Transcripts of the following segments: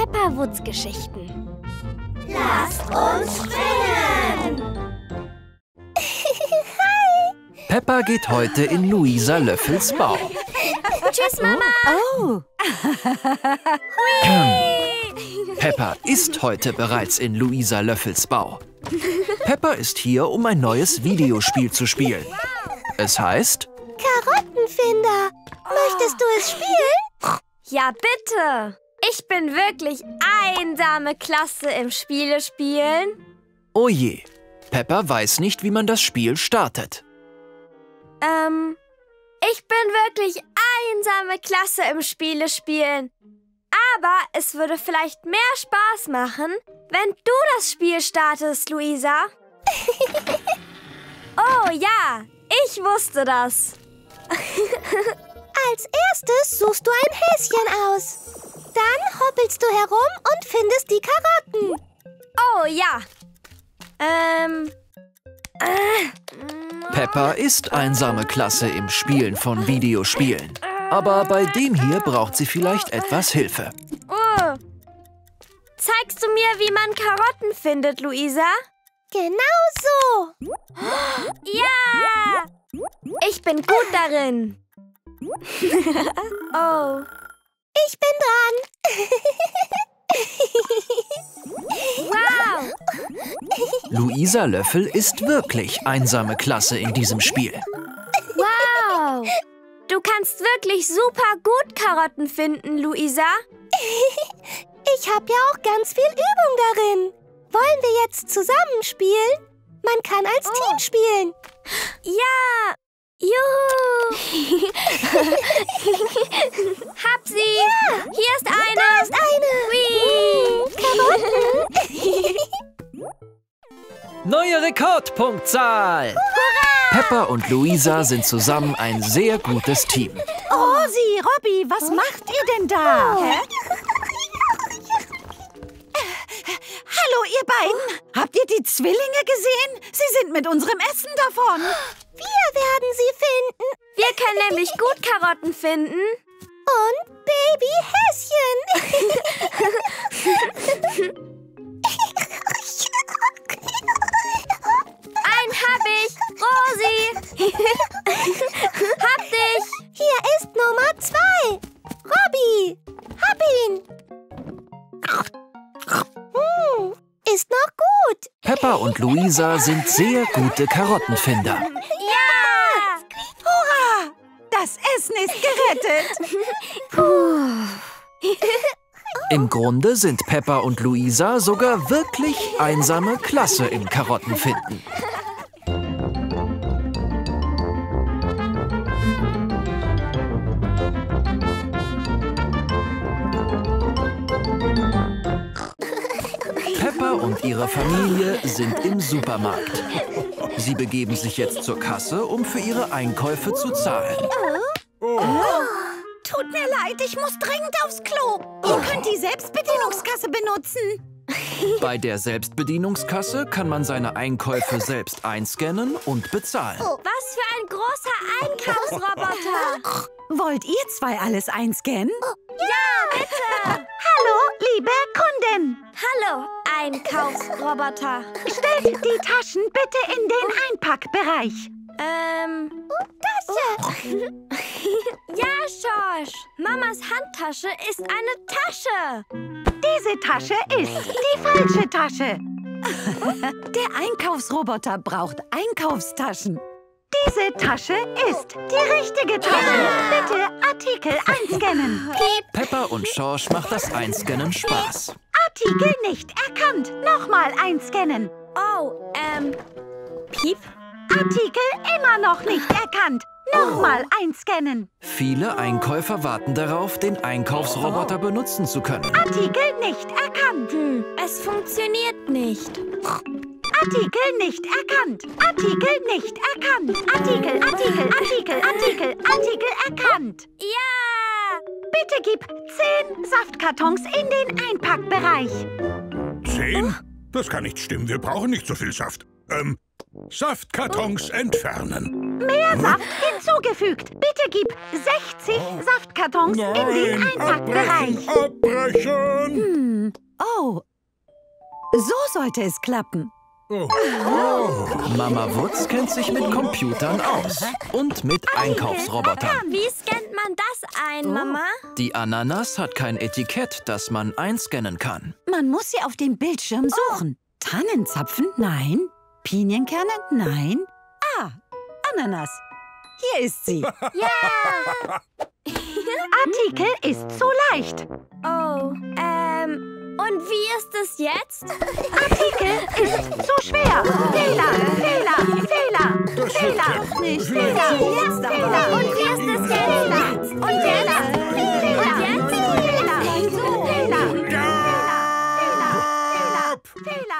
Pepperwoods Geschichten. Lasst uns spinnen! Hi! Peppa geht heute in Luisa Löffels Bau. Tschüss, Mama! Oh! Peppa ist heute bereits in Luisa Löffels Bau. Peppa ist hier, um ein neues Videospiel zu spielen. Es heißt Karottenfinder. Möchtest du es spielen? Ja, bitte! Ich bin wirklich einsame Klasse im Spielespielen. Oh je. Peppa weiß nicht, wie man das Spiel startet. Ähm, ich bin wirklich einsame Klasse im Spielespielen. Aber es würde vielleicht mehr Spaß machen, wenn du das Spiel startest, Luisa. oh ja, ich wusste das. Als erstes suchst du ein Häschen aus. Dann hoppelst du herum und findest die Karotten. Oh ja. Ähm. Äh, Peppa ist einsame Klasse im Spielen von Videospielen. Aber bei dem hier braucht sie vielleicht etwas Hilfe. oh. Zeigst du mir, wie man Karotten findet, Luisa? Genau so. Ja! Ich bin gut darin. oh. Ich bin dran. Wow! Luisa Löffel ist wirklich einsame Klasse in diesem Spiel. Wow! Du kannst wirklich super gut Karotten finden, Luisa. Ich habe ja auch ganz viel Übung darin. Wollen wir jetzt zusammen spielen? Man kann als Oh. Team spielen. Ja! Juhu! Hab sie! Hier ist eine! Da ist eine. Hui! Neue Rekordpunktzahl! Peppa und Luisa sind zusammen ein sehr gutes Team. Rosi, Robby, was macht ihr denn da? Hallo, ihr beiden. Habt ihr die Zwillinge gesehen? Sie sind mit unserem Essen davon. Wir werden sie finden. Wir können nämlich gut Karotten finden. Und Babyhäschen. Einen hab ich! Rosi! hab dich! Hier ist Nummer zwei. Robby, hab ihn. Hm, ist noch gut. Peppa und Luisa sind sehr gute Karottenfinder. Ja! Hurra! Das Essen ist gerettet. Im Grunde sind Peppa und Luisa sogar wirklich einsame Klasse im Karottenfinden. Und ihre Familie sind im Supermarkt. Sie begeben sich jetzt zur Kasse, um für ihre Einkäufe zu zahlen. Tut mir leid, ich muss dringend aufs Klo. Ihr könnt die Selbstbedienungskasse benutzen. Bei der Selbstbedienungskasse kann man seine Einkäufe selbst einscannen und bezahlen. Was für ein großer Einkaufsroboter! Wollt ihr zwei alles einscannen? Ja, bitte! Hallo, liebe Kundin. Hallo, Einkaufsroboter. Stellt die Taschen bitte in den Einpackbereich. Ähm. Tasche. Ja, Schorsch. Mamas Handtasche ist eine Tasche. Diese Tasche ist die falsche Tasche. Der Einkaufsroboter braucht Einkaufstaschen. Diese Tasche ist die richtige Tasche. Bitte Artikel einscannen. Peppa und Schorsch macht das Einscannen Spaß. Artikel nicht erkannt. Nochmal einscannen. Oh, ähm. Piep? Artikel immer noch nicht erkannt. Nochmal einscannen. Viele Einkäufer warten darauf, den Einkaufsroboter benutzen zu können. Artikel nicht erkannt. Hm, es funktioniert nicht. Artikel nicht erkannt. Artikel nicht erkannt. Artikel, Artikel, Artikel, Artikel, Artikel erkannt. Ja! Bitte gib zehn Saftkartons in den Einpackbereich. Zehn? Das kann nicht stimmen. Wir brauchen nicht so viel Saft. Ähm, Saftkartons entfernen. Mehr Saft hinzugefügt. Bitte gib 60 Saftkartons in den Einpackbereich. Abbrechen! Oh, so sollte es klappen. Mama Wutz kennt sich mit Computern aus und mit Einkaufsrobotern. Wie scannt man das ein, Mama? Die Ananas hat kein Etikett, das man einscannen kann. Man muss sie auf dem Bildschirm suchen. Tannenzapfen? Nein. Pinienkerne? Nein. Ah, Ananas. Hier ist sie. Artikel ist zu leicht. Oh, ähm, und wie ist es jetzt? Artikel ist zu schwer. Fehler, Fehler, Fehler, Fehler. Nicht Fehler, Jetzt aber. Fehler. Und wie ist es jetzt? Und jetzt?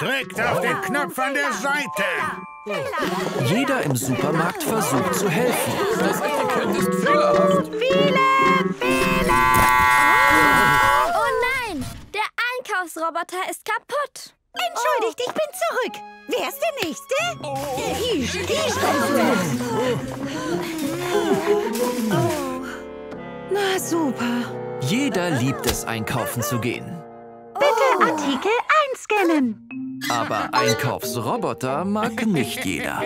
Drückt auf den Knopf an der Seite. Jeder im Supermarkt versucht zu helfen. Das Etikett ist fehlerhaft. Oh nein, der Einkaufsroboter ist kaputt. Entschuldigt, ich bin zurück. Wer ist der Nächste? Hier, hier Na super. Jeder liebt es, einkaufen zu gehen. Bitte Artikel einscannen. Aber Einkaufsroboter mag nicht jeder.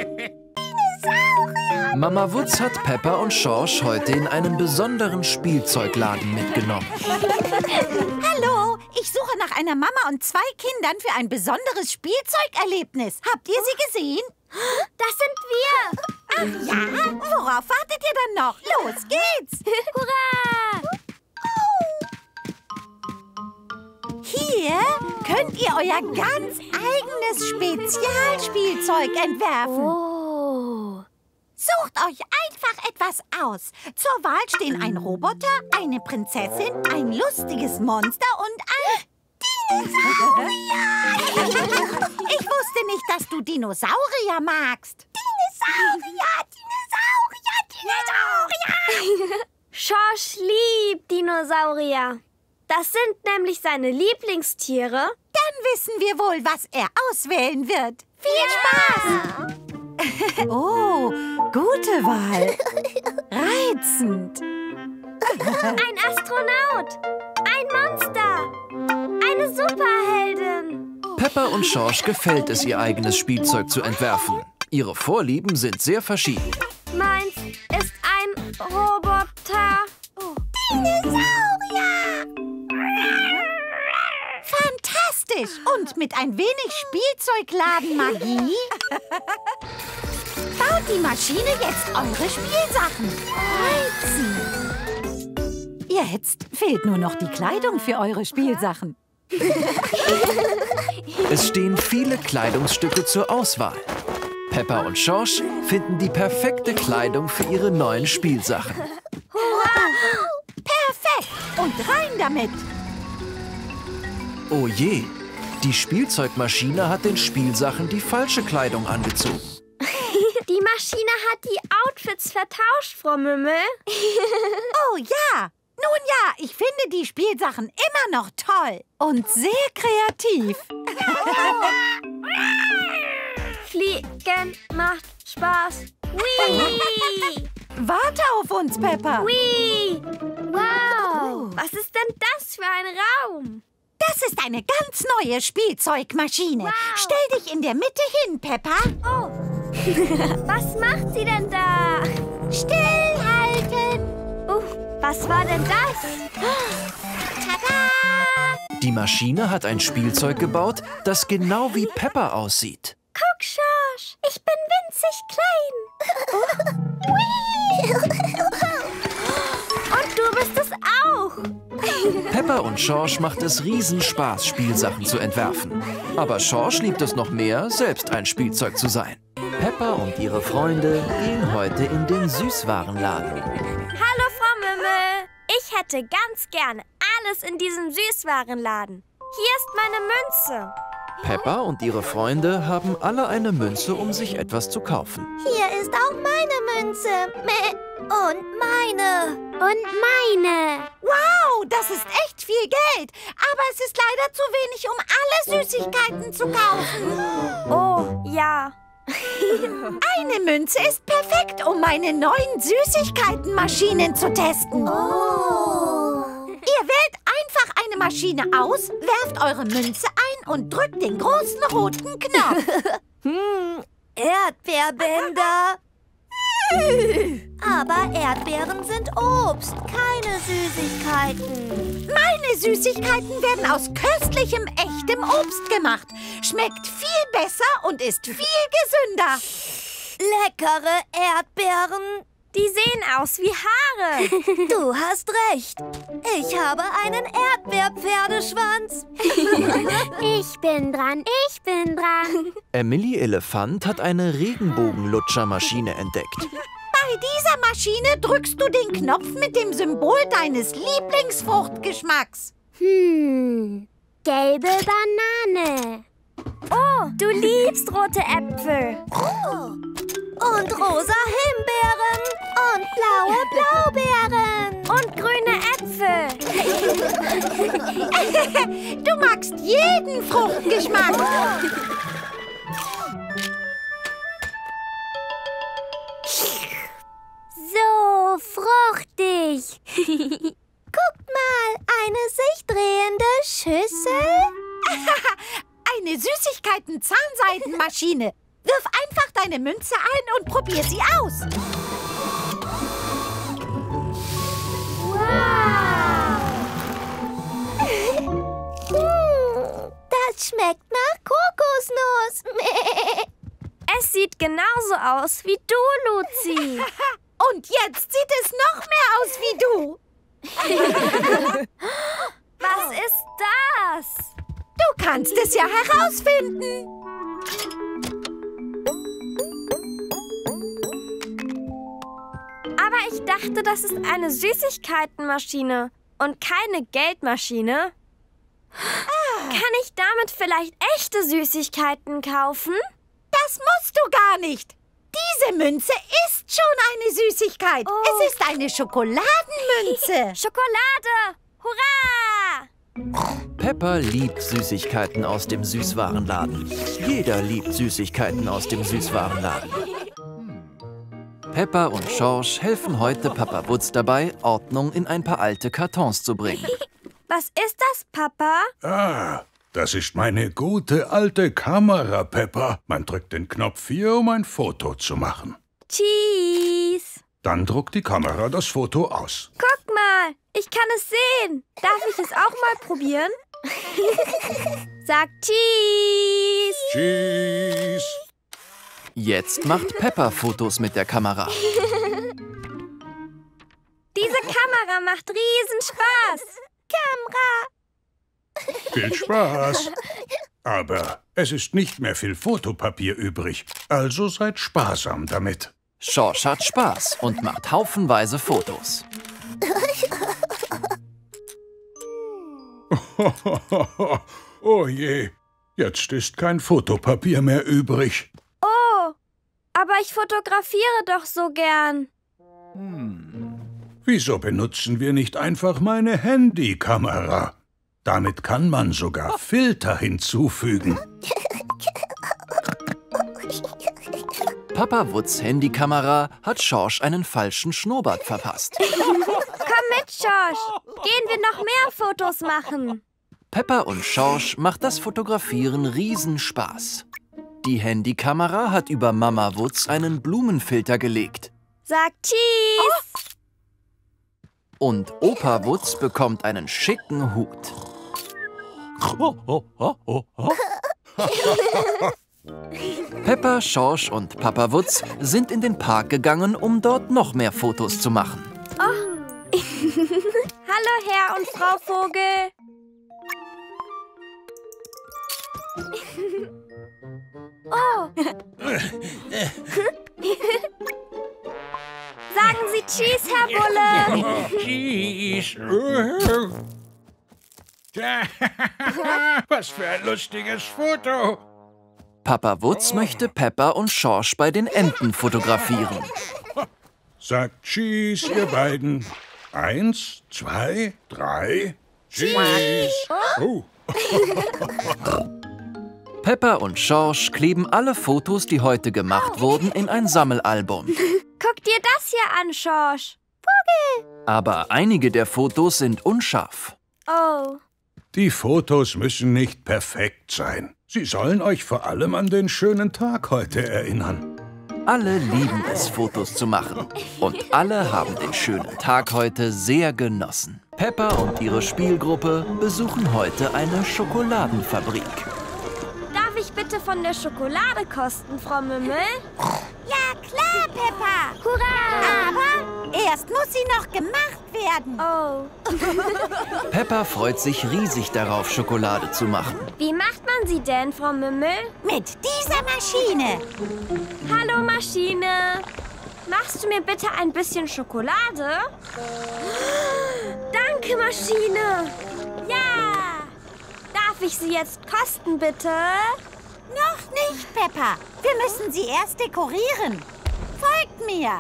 Mama Wutz hat Peppa und Schorsch heute in einen besonderen Spielzeugladen mitgenommen. Hallo, ich suche nach einer Mama und zwei Kindern für ein besonderes Spielzeugerlebnis. Habt ihr sie gesehen? Das sind wir. Ach ja? Worauf wartet ihr dann noch? Los geht's! Hurra! Hier könnt ihr euer ganz eigenes Spezialspielzeug entwerfen. Oh. Sucht euch einfach etwas aus. Zur Wahl stehen ein Roboter, eine Prinzessin, ein lustiges Monster und ein Dinosaurier. ich wusste nicht, dass du Dinosaurier magst. Dinosaurier, Dinosaurier, Dinosaurier. Schorsch liebt Dinosaurier. Das sind nämlich seine Lieblingstiere. Dann wissen wir wohl, was er auswählen wird. Viel Spaß! oh, gute Wahl. Reizend. Ein Astronaut. Ein Monster. Eine Superheldin. Peppa und Schorsch gefällt es, ihr eigenes Spielzeug zu entwerfen. Ihre Vorlieben sind sehr verschieden. Meins ist ein Roboter. Und mit ein wenig Spielzeugladenmagie baut die Maschine jetzt eure Spielsachen. Reizend. Jetzt fehlt nur noch die Kleidung für eure Spielsachen. Es stehen viele Kleidungsstücke zur Auswahl. Peppa und Schorsch finden die perfekte Kleidung für ihre neuen Spielsachen. Perfekt. Und rein damit. Oh je, die Spielzeugmaschine hat den Spielsachen die falsche Kleidung angezogen. Die Maschine hat die Outfits vertauscht, Frau Mümmel. Oh ja. Nun ja, ich finde die Spielsachen immer noch toll und sehr kreativ. Fliegen macht Spaß. Whee! Warte auf uns, Peppa. Whee! Wow! Was ist denn das für ein Raum? Das ist eine ganz neue Spielzeugmaschine. Stell dich in der Mitte hin, Peppa. Oh. Was macht sie denn da? Stillhalten. Uh, was war denn das? Tada! Die Maschine hat ein Spielzeug gebaut, das genau wie Peppa aussieht. Guck, Schorsch, ich bin winzig klein. Es Peppa und Schorsch macht es Riesenspaß, Spielsachen zu entwerfen. Aber Schorsch liebt es noch mehr, selbst ein Spielzeug zu sein. Peppa und ihre Freunde gehen heute in den Süßwarenladen. Hallo, Frau Mümmel. Ich hätte ganz gerne alles in diesem Süßwarenladen. Hier ist meine Münze. Peppa und ihre Freunde haben alle eine Münze, um sich etwas zu kaufen. Hier ist auch meine Münze. Und meine. Und meine. Wow, das ist echt viel Geld. Aber es ist leider zu wenig, um alle Süßigkeiten zu kaufen. Oh, ja. Eine Münze ist perfekt, um meine neuen Süßigkeitenmaschinen zu testen. Ihr wählt einfach eine Maschine aus, werft eure Münze ein und drückt den großen roten Knopf. Erdbeerbänder. Aber Erdbeeren sind Obst, keine Süßigkeiten. Meine Süßigkeiten werden aus köstlichem, echtem Obst gemacht. Schmeckt viel besser und ist viel gesünder. Leckere Erdbeeren. Die sehen aus wie Haare. Du hast recht. Ich habe einen Erdbeerpferdeschwanz. Ich bin dran, ich bin dran. Emily Elefant hat eine Regenbogenlutschermaschine entdeckt. Bei dieser Maschine drückst du den Knopf mit dem Symbol deines Lieblingsfruchtgeschmacks. Hm, gelbe Banane. Oh, du liebst rote Äpfel. Und rosa Himbeeren. Und blaue Blaubeeren. Und grüne Äpfel. Du magst jeden Fruchtgeschmack. So fruchtig. Guckt mal, eine sich drehende Schüssel. Eine Süßigkeiten-Zahnseitenmaschine. Wirf einfach deine Münze ein und probier sie aus. Hm, das schmeckt nach Kokosnuss. Es sieht genauso aus wie du, Luzi. Und jetzt sieht es noch mehr aus wie du. Was ist das? Du kannst es ja herausfinden. Ich dachte, das ist eine Süßigkeitenmaschine und keine Geldmaschine. Kann ich damit vielleicht echte Süßigkeiten kaufen? Das musst du gar nicht. Diese Münze ist schon eine Süßigkeit. Oh. Es ist eine Schokoladenmünze. Schokolade! Hurra! Peppa liebt Süßigkeiten aus dem Süßwarenladen. Jeder liebt Süßigkeiten aus dem Süßwarenladen. Peppa und Schorsch helfen heute Papa Wutz dabei, Ordnung in ein paar alte Kartons zu bringen. Was ist das, Papa? Ah, das ist meine gute alte Kamera, Pepper. Man drückt den Knopf hier, um ein Foto zu machen. Cheese! Dann druckt die Kamera das Foto aus. Guck mal, ich kann es sehen. Darf ich es auch mal probieren? Sag Cheese! Tschüss. Jetzt macht Peppa Fotos mit der Kamera. Diese Kamera macht riesen Spaß. Viel Spaß. Aber es ist nicht mehr viel Fotopapier übrig. Also seid sparsam damit. Schorsch hat Spaß und macht haufenweise Fotos. oh je, jetzt ist kein Fotopapier mehr übrig. Aber ich fotografiere doch so gern. Wieso benutzen wir nicht einfach meine Handykamera? Damit kann man sogar Filter hinzufügen. Papa Wutz Handykamera hat Schorsch einen falschen Schnurrbart verpasst. Komm mit, Schorsch. Gehen wir noch mehr Fotos machen. Peppa und Schorsch macht das Fotografieren Riesenspaß. Die Handykamera hat über Mama Wutz einen Blumenfilter gelegt. Sag Cheese! Und Opa Wutz bekommt einen schicken Hut. Peppa, Schorsch und Papa Wutz sind in den Park gegangen, um dort noch mehr Fotos zu machen. Hallo, Herr und Frau Vogel. Oh. Sagen Sie Cheese, Herr Bulle. Tschüss. Was für ein lustiges Foto. Papa Wutz möchte Peppa und Schorsch bei den Enten fotografieren. Sagt Tschüss, ihr beiden. Eins, zwei, drei. Tschüss. Oh. Peppa und Schorsch kleben alle Fotos, die heute gemacht wurden, in ein Sammelalbum. Guck dir das hier an, Schorsch. Aber einige der Fotos sind unscharf. Oh. Die Fotos müssen nicht perfekt sein. Sie sollen euch vor allem an den schönen Tag heute erinnern. Alle lieben es, Fotos zu machen. Und alle haben den schönen Tag heute sehr genossen. Peppa und ihre Spielgruppe besuchen heute eine Schokoladenfabrik. Bitte von der Schokolade kosten, Frau Mümmel? Ja, klar, Peppa. Hurra! Aber erst muss sie noch gemacht werden. Oh. Peppa freut sich riesig darauf, Schokolade zu machen. Wie macht man sie denn, Frau Mümmel? Mit dieser Maschine. Hallo, Maschine. Machst du mir bitte ein bisschen Schokolade? Danke, Maschine. Ja. Darf ich sie jetzt kosten, bitte? Noch nicht, Peppa. Wir müssen sie erst dekorieren. Folgt mir.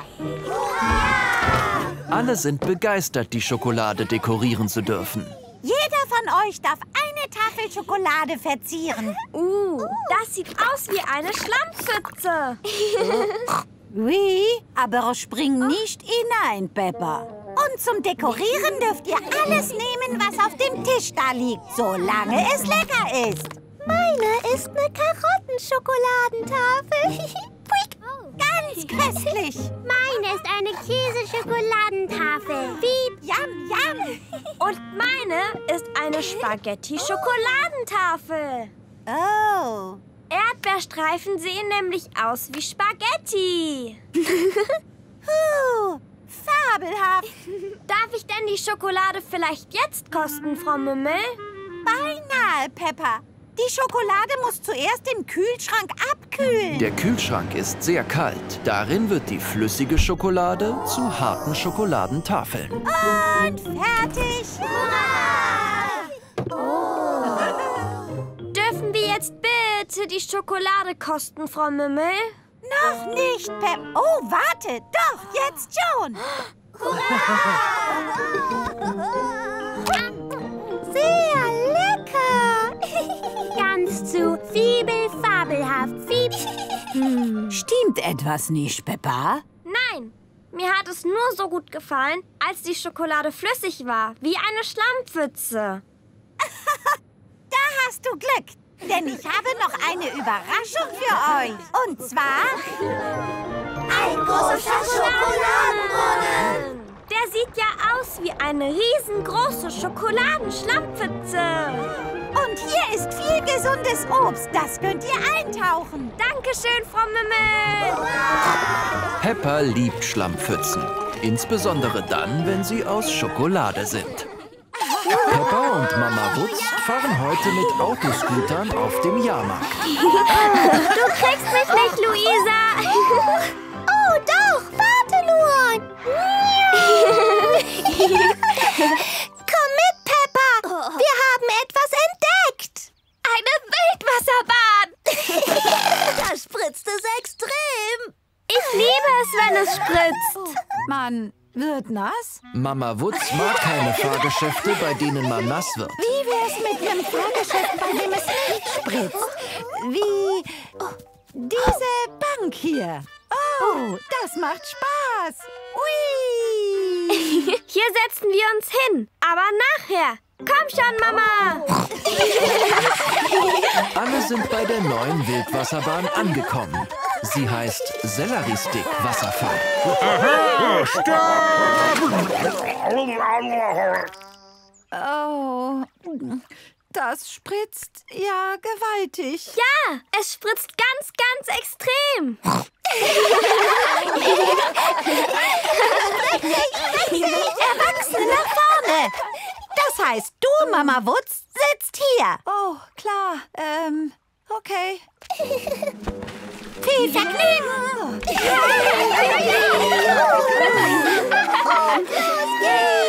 Alle sind begeistert, die Schokolade dekorieren zu dürfen. Jeder von euch darf eine Tafel Schokolade verzieren. Uh, das sieht aus wie eine Schlammpfütze. Wie? Aber spring nicht hinein, Peppa. Und zum Dekorieren dürft ihr alles nehmen, was auf dem Tisch da liegt, solange es lecker ist. Meine ist eine Karottenschekoladentafel. Ganz köstlich. Meine ist eine Käseschokoladentafel. Piep. Yum, yum. Und meine ist eine Spaghetti-Schokoladentafel. Oh. Erdbeerstreifen sehen nämlich aus wie Spaghetti. Puh, fabelhaft. Darf ich denn die Schokolade vielleicht jetzt kosten, Frau Mümmel? Beinahe, Peppa. Die Schokolade muss zuerst im Kühlschrank abkühlen. Der Kühlschrank ist sehr kalt. Darin wird die flüssige Schokolade zu harten Schokoladentafeln. Und fertig. Dürfen wir jetzt bitte die Schokolade kosten, Frau Mümmel? Noch nicht, Pep. Oh, warte. Doch, jetzt schon. Sehr lecker. Zu fiebelfabelhaft. Fieb. Stimmt etwas nicht, Peppa? Nein, mir hat es nur so gut gefallen, als die Schokolade flüssig war, wie eine Schlammpfütze. Da hast du Glück. Denn ich habe noch eine Überraschung für euch. Und zwar ein großer Schokoladenbrunnen! Der sieht ja aus wie eine riesengroße Schokoladenschlammpfütze. Und hier ist viel gesundes Obst. Das könnt ihr eintauchen. Dankeschön, Frau Mümmel. Peppa liebt Schlammpfützen. Insbesondere dann, wenn sie aus Schokolade sind. Peppa und Mama Wutz fahren heute mit Autoscootern auf dem Jahrmarkt. Du kriegst mich nicht, Luisa. Oh, doch. Warte nur. Komm mit, Peppa. Wir haben etwas entdeckt. Eine Wildwasserbahn. Da spritzt es extrem. Ich liebe es, wenn es spritzt. Man wird nass? Mama Wutz mag keine Fahrgeschäfte, bei denen man nass wird. Wie wär's mit einem Fahrgeschäft, bei dem es nicht spritzt? Wie diese Bank hier. Oh, das macht Spaß. Ui. Hier setzen wir uns hin. Aber nachher. Komm schon, Mama. Alle sind bei der neuen Wildwasserbahn angekommen. Sie heißt Selleriestick Wasserfall. Oh, das spritzt ja gewaltig. Ja, es spritzt ganz, ganz extrem. Erwachsene nach vorne. Das heißt, du, Mama Wutz, sitzt hier. Oh, klar. Ähm, okay. Viel Vergnügen. Oh, hier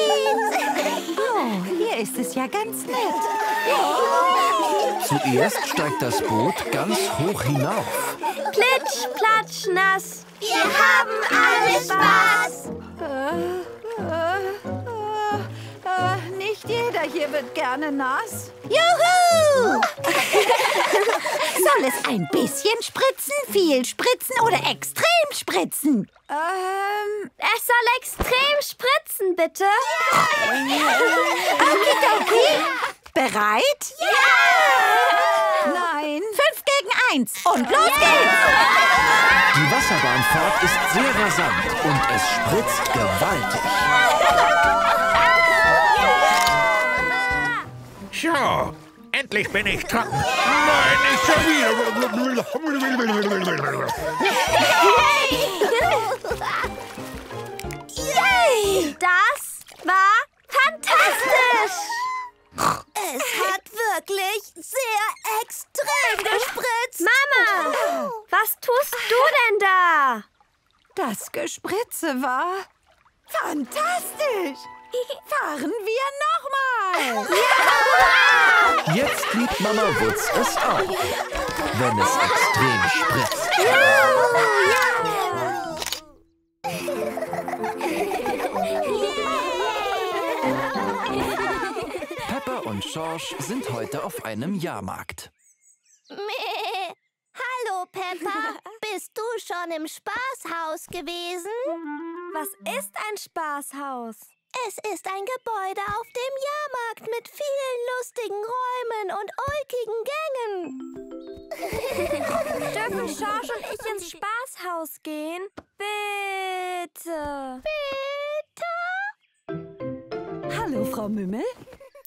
ist es ja ganz nett. Zuerst steigt das Boot ganz hoch hinauf. Plitsch, platsch, nass. Wir haben alle Spaß. Äh, nicht jeder hier wird gerne nass. Juhu! So, Soll es ein bisschen spritzen, viel spritzen oder extrem spritzen? Ähm, es soll extrem spritzen, bitte. Okidoki. Bereit? Ja! Nein. Fünf gegen eins. Und los geht's. Die Wasserbahnfahrt ist sehr rasant und es spritzt gewaltig. So, endlich bin ich trocken. Nein, nicht schon wieder. Das war fantastisch. Es hat wirklich sehr extrem gespritzt. Mama, was tust du denn da? Das Gespritze war fantastisch. Fahren wir nochmal. Jetzt liebt Mama Wutz es auch, wenn es extrem spritzt. Peppa und Schorsch sind heute auf einem Jahrmarkt. Meh. Hallo, Peppa. Bist du schon im Spaßhaus gewesen? Was ist ein Spaßhaus? Es ist ein Gebäude auf dem Jahrmarkt mit vielen lustigen Räumen und ulkigen Gängen. Dürfen Schorsch und ich ins Spaßhaus gehen? Bitte. Hallo, Frau Mümmel.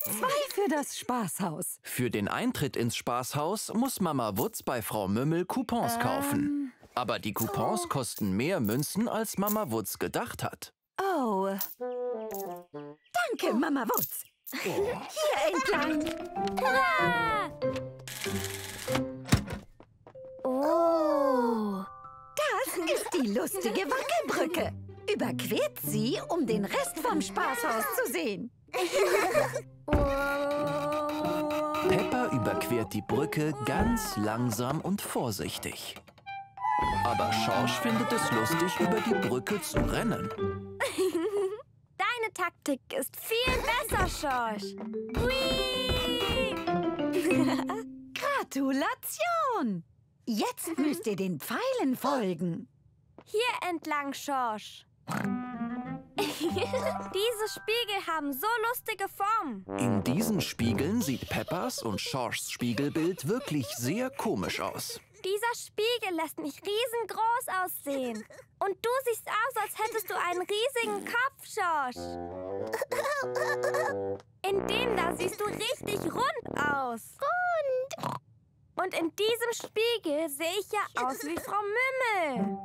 Zwei für das Spaßhaus. Für den Eintritt ins Spaßhaus muss Mama Wutz bei Frau Mümmel Coupons kaufen. Aber die Coupons kosten mehr Münzen, als Mama Wutz gedacht hat. Oh, Danke, Mama Wutz. Hier entlang. Oh. Das ist die lustige Wackelbrücke. Überquert sie, um den Rest vom Spaßhaus zu sehen. Peppa überquert die Brücke ganz langsam und vorsichtig. Aber Schorsch findet es lustig, über die Brücke zu rennen. Deine Taktik ist viel besser, Schorsch. Hui. Gratulation! Jetzt müsst ihr den Pfeilen folgen. Hier entlang, Schorsch. Diese Spiegel haben so lustige Formen. In diesen Spiegeln sieht Peppas und Schorschs Spiegelbild wirklich sehr komisch aus. Dieser Spiegel lässt mich riesengroß aussehen. Und du siehst aus, als hättest du einen riesigen Kopf, Schorsch. In dem da siehst du richtig rund aus. Rund. Und in diesem Spiegel sehe ich ja aus wie Frau Mümmel.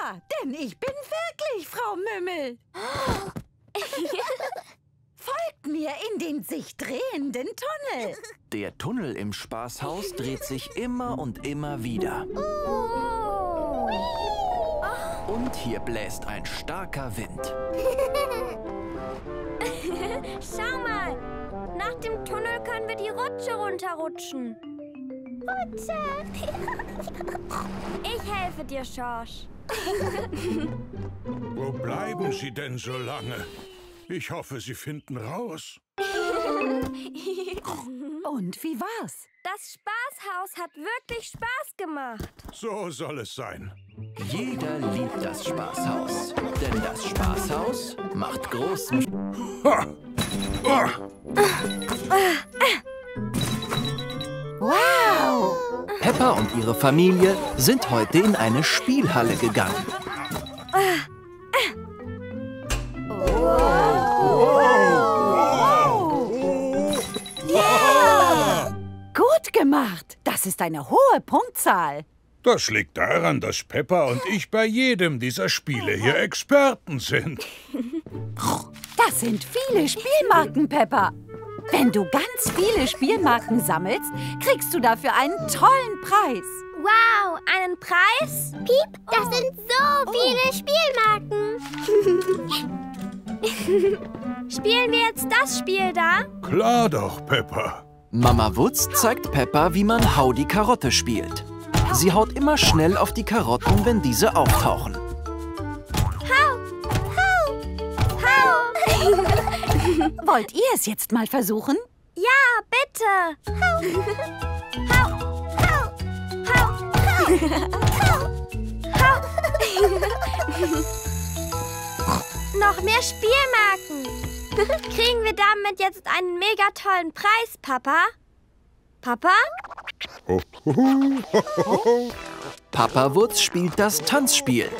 Ja, denn ich bin wirklich Frau Mümmel. Folgt mir in den sich drehenden Tunnel. Der Tunnel im Spaßhaus dreht sich immer und immer wieder. Und hier bläst ein starker Wind. Schau mal. Nach dem Tunnel können wir die Rutsche runterrutschen. Rutsche. Ich helfe dir, Schorsch. Wo bleiben Sie denn so lange? Ich hoffe, Sie finden raus. und wie war's? Das Spaßhaus hat wirklich Spaß gemacht. So soll es sein. Jeder liebt das Spaßhaus. Denn das Spaßhaus macht großen! Ah! Wow! Peppa und ihre Familie sind heute in eine Spielhalle gegangen. Gut gemacht. Das ist eine hohe Punktzahl. Das liegt daran, dass Peppa und ich bei jedem dieser Spiele hier Experten sind. Das sind viele Spielmarken, Peppa. Wenn du ganz viele Spielmarken sammelst, kriegst du dafür einen tollen Preis. Wow, einen Preis? Piep, das sind so viele Spielmarken. Spielen wir jetzt das Spiel da? Klar doch, Peppa. Mama Wutz zeigt Peppa, wie man Hau die Karotte spielt. Sie haut immer schnell auf die Karotten, wenn diese auftauchen. Wollt ihr es jetzt mal versuchen? Ja, bitte. Hau. Hau. Hau. Noch mehr Spielmarken. Kriegen wir damit jetzt einen mega tollen Preis, Papa? Papa? Papa Wutz spielt das Tanzspiel.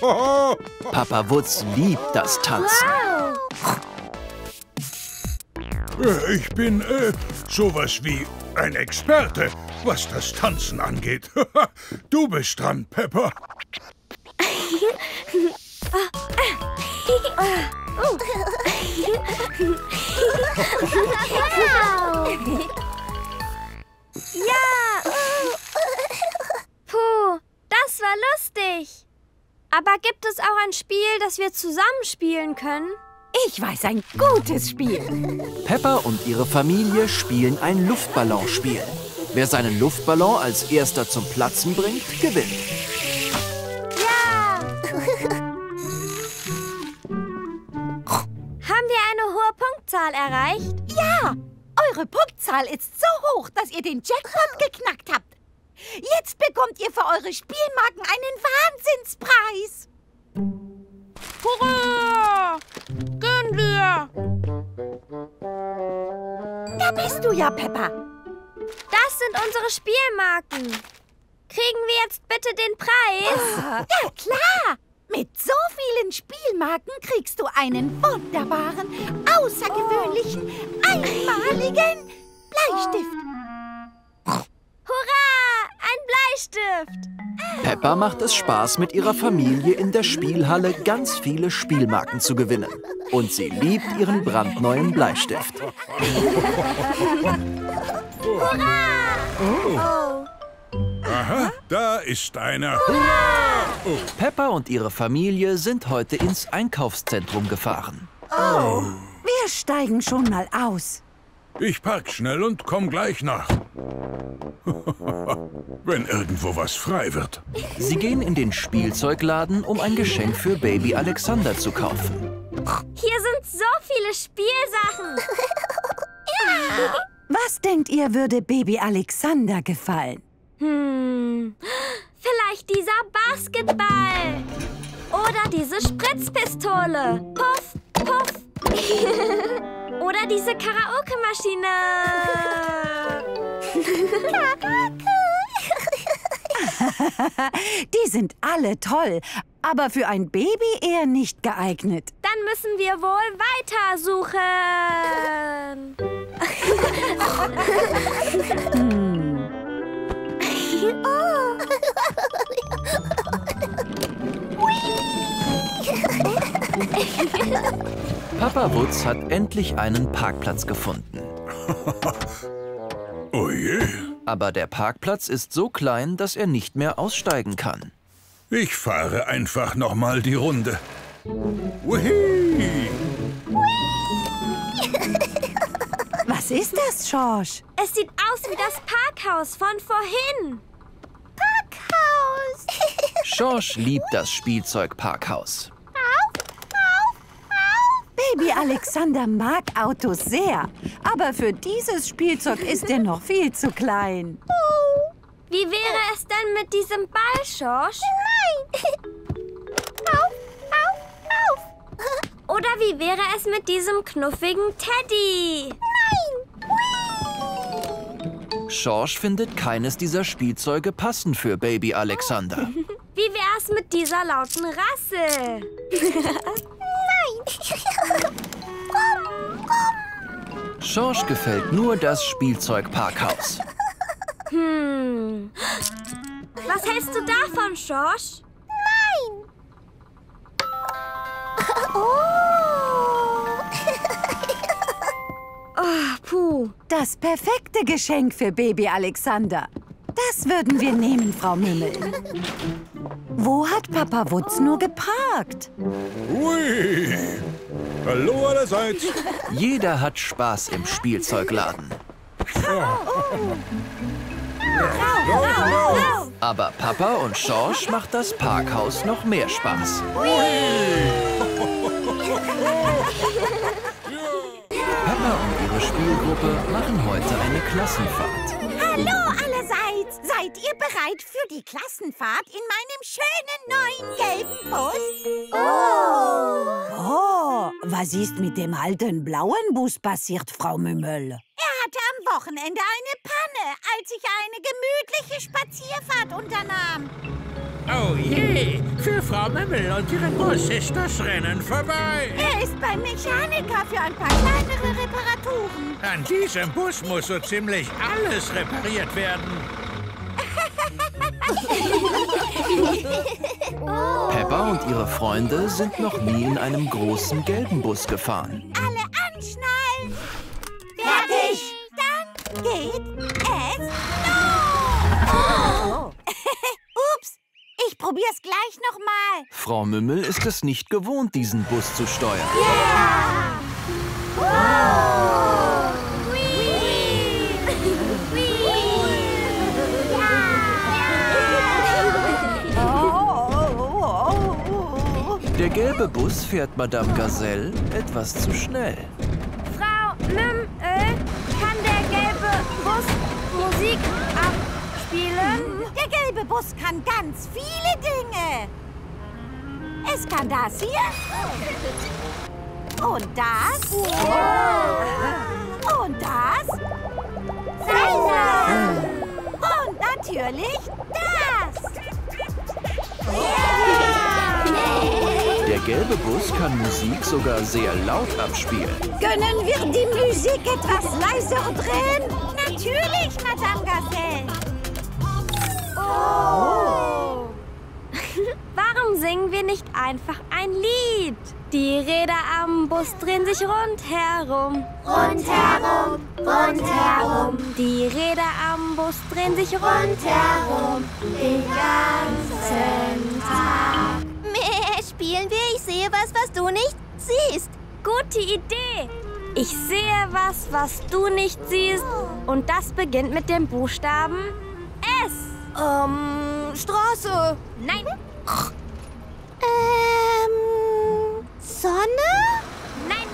Papa Wutz liebt das Tanzen. Äh, Ich bin äh, sowas wie ein Experte, was das Tanzen angeht. du bist dran, Pepper. Ja! Puh, das war lustig. Aber gibt es auch ein Spiel, das wir zusammen spielen können? Ich weiß ein gutes Spiel. Peppa und ihre Familie spielen ein Luftballonspiel. Wer seinen Luftballon als erster zum Platzen bringt, gewinnt. Wir eine hohe Punktzahl erreicht? Ja, eure Punktzahl ist so hoch, dass ihr den Jackpot geknackt habt. Jetzt bekommt ihr für eure Spielmarken einen Wahnsinnspreis. Hurra! Gehen wir! Da bist du ja, Peppa. Das sind unsere Spielmarken. Kriegen wir jetzt bitte den Preis? Ja, klar. Mit so vielen Spielmarken kriegst du einen wunderbaren, außergewöhnlichen, einmaligen Bleistift. Hurra! Ein Bleistift! Peppa macht es Spaß, mit ihrer Familie in der Spielhalle ganz viele Spielmarken zu gewinnen. Und sie liebt ihren brandneuen Bleistift. Aha, da ist einer. Peppa und ihre Familie sind heute ins Einkaufszentrum gefahren. Wir steigen schon mal aus. Ich park schnell und komm gleich nach. Wenn irgendwo was frei wird. Sie gehen in den Spielzeugladen, um ein Geschenk für Baby Alexander zu kaufen. Hier sind so viele Spielsachen. Was denkt ihr, würde Baby Alexander gefallen? Hm, vielleicht dieser Basketball. Oder diese Spritzpistole. Puff, puff. Oder diese Karaoke-Maschine. Die sind alle toll, aber für ein Baby eher nicht geeignet. Dann müssen wir wohl weitersuchen. Papa Wutz hat endlich einen Parkplatz gefunden. Oh je, Aber der Parkplatz ist so klein, dass er nicht mehr aussteigen kann. ich fahre einfach noch mal die Runde. Wuhi! Was ist das, Schorsch? Es sieht aus wie das Parkhaus von vorhin. Parkhaus. Schorsch liebt das Spielzeugparkhaus. Baby Alexander mag Autos sehr, aber für dieses Spielzeug ist er noch viel zu klein. Wie wäre es denn mit diesem Ball, Schorsch? Nein. Auf, auf, auf. Oder wie wäre es mit diesem knuffigen Teddy? Schorsch findet keines dieser Spielzeuge passend für Baby Alexander. Wie wär's mit dieser lauten Rasse? Schorsch gefällt nur das Spielzeugparkhaus. Hm. Was hältst du davon, Schorsch? Oh, puh. Das perfekte Geschenk für Baby Alexander. Das würden wir nehmen, Frau Mümmel. Wo hat Papa Wutz nur geparkt? Hui! Hallo allerseits. Jeder hat Spaß im Spielzeugladen. Aber Papa und Schorsch macht das Parkhaus noch mehr Spaß. Peppa und ihre Spielgruppe machen heute eine Klassenfahrt. Hallo allerseits! Seid ihr bereit für die Klassenfahrt in meinem schönen neuen gelben Bus? Oh, was ist mit dem alten blauen Bus passiert, Frau Mümmel? Er hatte am Wochenende eine Panne, als ich eine gemütliche Spazierfahrt unternahm. Oh je, für Frau Mimmel und ihren Bus ist das Rennen vorbei. Er ist beim Mechaniker für ein paar kleinere Reparaturen. An diesem Bus muss so ziemlich alles repariert werden. Peppa und ihre Freunde sind noch nie in einem großen gelben Bus gefahren. Alle anschnallen! Fertig! Dann geht probier's gleich nochmal. Frau Mümmel ist es nicht gewohnt, diesen Bus zu steuern. Der gelbe Bus fährt Madame Gazelle etwas zu schnell. Frau Mümmel, kann der gelbe Bus Musik abspielen? Der gelbe Bus kann ganz viele Dinge. Es kann das hier. Und das. Und das. Und natürlich das. Der gelbe Bus kann Musik sogar sehr laut abspielen. Können wir die Musik etwas leiser drehen? Natürlich, Madame Gazelle. Warum singen wir nicht einfach ein Lied? Die Räder am Bus drehen sich rundherum. Rundherum, rundherum, Die Räder am Bus drehen sich rundherum. den ganzen Tag. Meh, spielen wir Ich sehe was, was du nicht siehst. Gute Idee. Ich sehe was, was du nicht siehst. Und das beginnt mit dem Buchstaben S. Ähm, Straße. Nein, Ähm, Sonne? nein.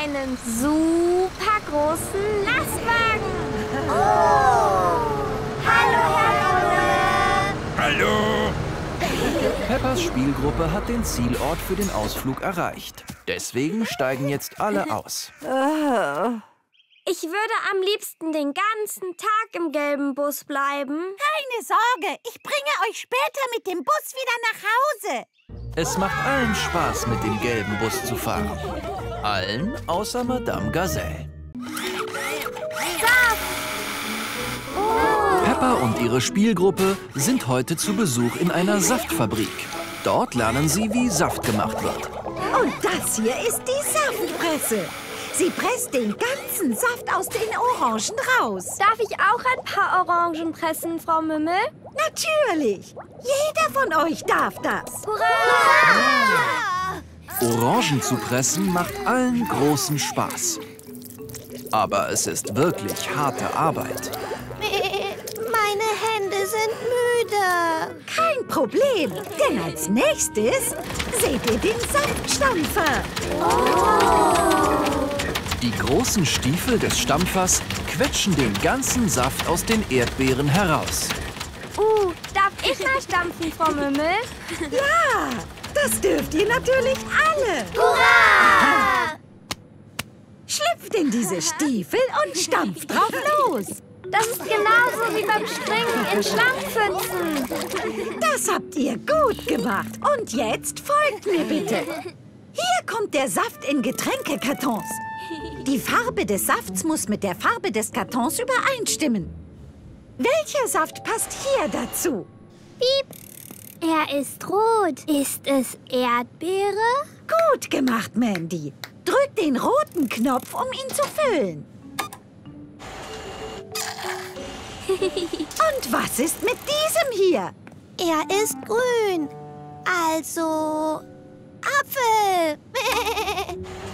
Einen super großen Lastwagen. Hallo, Herr Hallo? Peppas Spielgruppe hat den Zielort für den Ausflug erreicht. Deswegen steigen jetzt alle aus. Ich würde am liebsten den ganzen Tag im gelben Bus bleiben. Keine Sorge, ich bringe euch später mit dem Bus wieder nach Hause. Es macht allen Spaß, mit dem gelben Bus zu fahren. Allen außer Madame Gazelle. Peppa und ihre Spielgruppe sind heute zu Besuch in einer Saftfabrik. Dort lernen sie, wie Saft gemacht wird. Und das hier ist die Saftpresse. Sie presst den ganzen Saft aus den Orangen raus. Darf ich auch ein paar Orangen pressen, Frau Mümmel? Natürlich. Jeder von euch darf das. Orangen zu pressen macht allen großen Spaß. Aber es ist wirklich harte Arbeit. Meh, meine Hände sind müde. Kein Problem, denn als nächstes seht ihr den Saftstampfer. Die großen Stiefel des Stampfers quetschen den ganzen Saft aus den Erdbeeren heraus. Uh, darf ich mal stampfen, Frau Mümmel? Ja, das dürft ihr natürlich alle. Hurra! Schlüpft in diese Stiefel und stampft drauf los. Das ist genauso wie beim Springen in Schlammpfützen. Das habt ihr gut gemacht. Und jetzt folgt mir bitte. Hier kommt der Saft in Getränkekartons. Die Farbe des Safts muss mit der Farbe des Kartons übereinstimmen. Welcher Saft passt hier dazu? Er ist rot. Ist es Erdbeere? Gut gemacht, Mandy. Drück den roten Knopf, um ihn zu füllen. Und was ist mit diesem hier? Er ist grün. Also Apfel.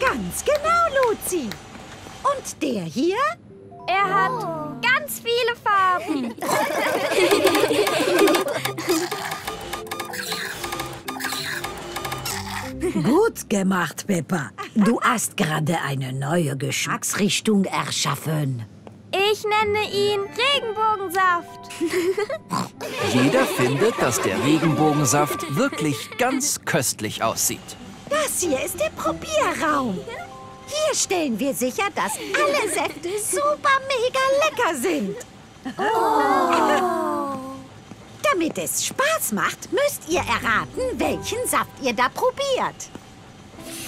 Ganz genau, Luzi. Und der hier? Er hat ganz viele Farben. Gut gemacht, Peppa. Du hast gerade eine neue Geschmacksrichtung erschaffen. Ich nenne ihn Regenbogensaft. Jeder findet, dass der Regenbogensaft wirklich ganz köstlich aussieht. Das hier ist der Probierraum. Hier stellen wir sicher, dass alle Säfte super mega lecker sind. Damit es Spaß macht, müsst ihr erraten, welchen Saft ihr da probiert.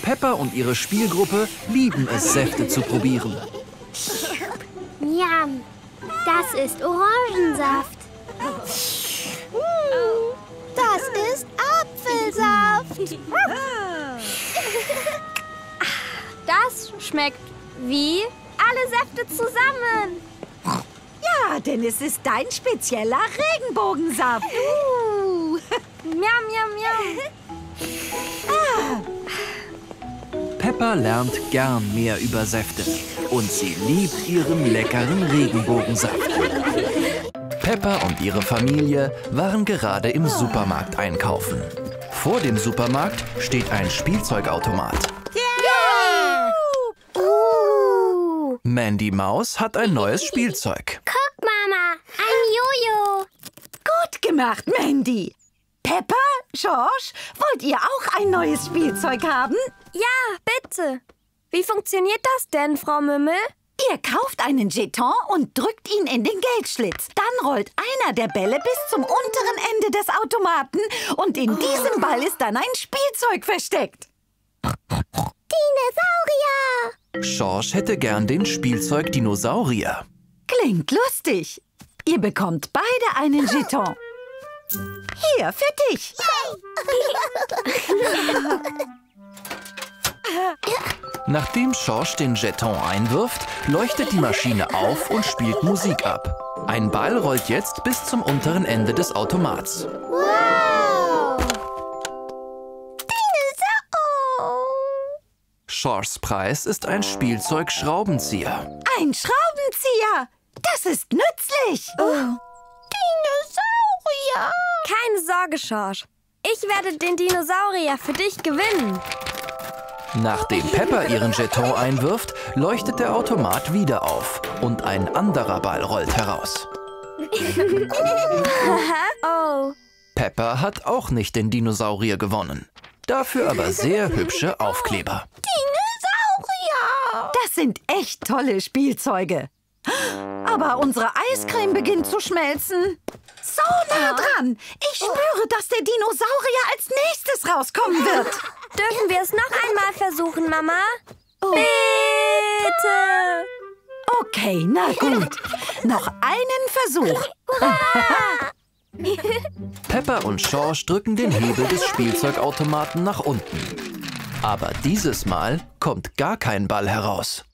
Peppa und ihre Spielgruppe lieben es, Säfte zu probieren. Njam. Das ist Orangensaft. Das ist Apfelsaft. Das schmeckt wie alle Säfte zusammen. Ja, denn es ist dein spezieller Regenbogensaft. Uh. Miam, miam, miam. Peppa lernt gern mehr über Säfte und sie liebt ihren leckeren Regenbogensaft. Peppa und ihre Familie waren gerade im Supermarkt einkaufen. Vor dem Supermarkt steht ein Spielzeugautomat. Uh. Mandy Maus hat ein neues Spielzeug. Guck, Mama. Ein Jojo. Gut gemacht, Mandy. Peppa, George, wollt ihr auch ein neues Spielzeug haben? Ja, bitte. Wie funktioniert das denn, Frau Mümmel? Ihr kauft einen Jeton und drückt ihn in den Geldschlitz. Dann rollt einer der Bälle bis zum unteren Ende des Automaten und in diesem Ball ist dann ein Spielzeug versteckt. Dinosaurier. George hätte gern den Spielzeug-Dinosaurier. Klingt lustig. Ihr bekommt beide einen Jeton. Hier, für dich. Nachdem George den Jeton einwirft, leuchtet die Maschine auf und spielt Musik ab. Ein Ball rollt jetzt bis zum unteren Ende des Automats. Wow. Georges Preis ist ein Spielzeug-Schraubenzieher. Ein Schraubenzieher. Das ist nützlich. Dinosaurier. Keine Sorge, Schorsch. Ich werde den Dinosaurier für dich gewinnen. Nachdem Peppa ihren Jeton einwirft, leuchtet der Automat wieder auf und ein anderer Ball rollt heraus. Oh, Peppa hat auch nicht den Dinosaurier gewonnen. Dafür aber sehr hübsche Aufkleber. Dinosaurier. Das sind echt tolle Spielzeuge. Aber unsere Eiscreme beginnt zu schmelzen. So nah dran. Ich spüre, dass der Dinosaurier als nächstes rauskommen wird. dürfen wir es noch einmal versuchen, Mama? Oh. Bitte. Okay, na gut. Noch einen Versuch. Peppa und George drücken den Hebel des Spielzeugautomaten nach unten. Aber dieses Mal kommt gar kein Ball heraus.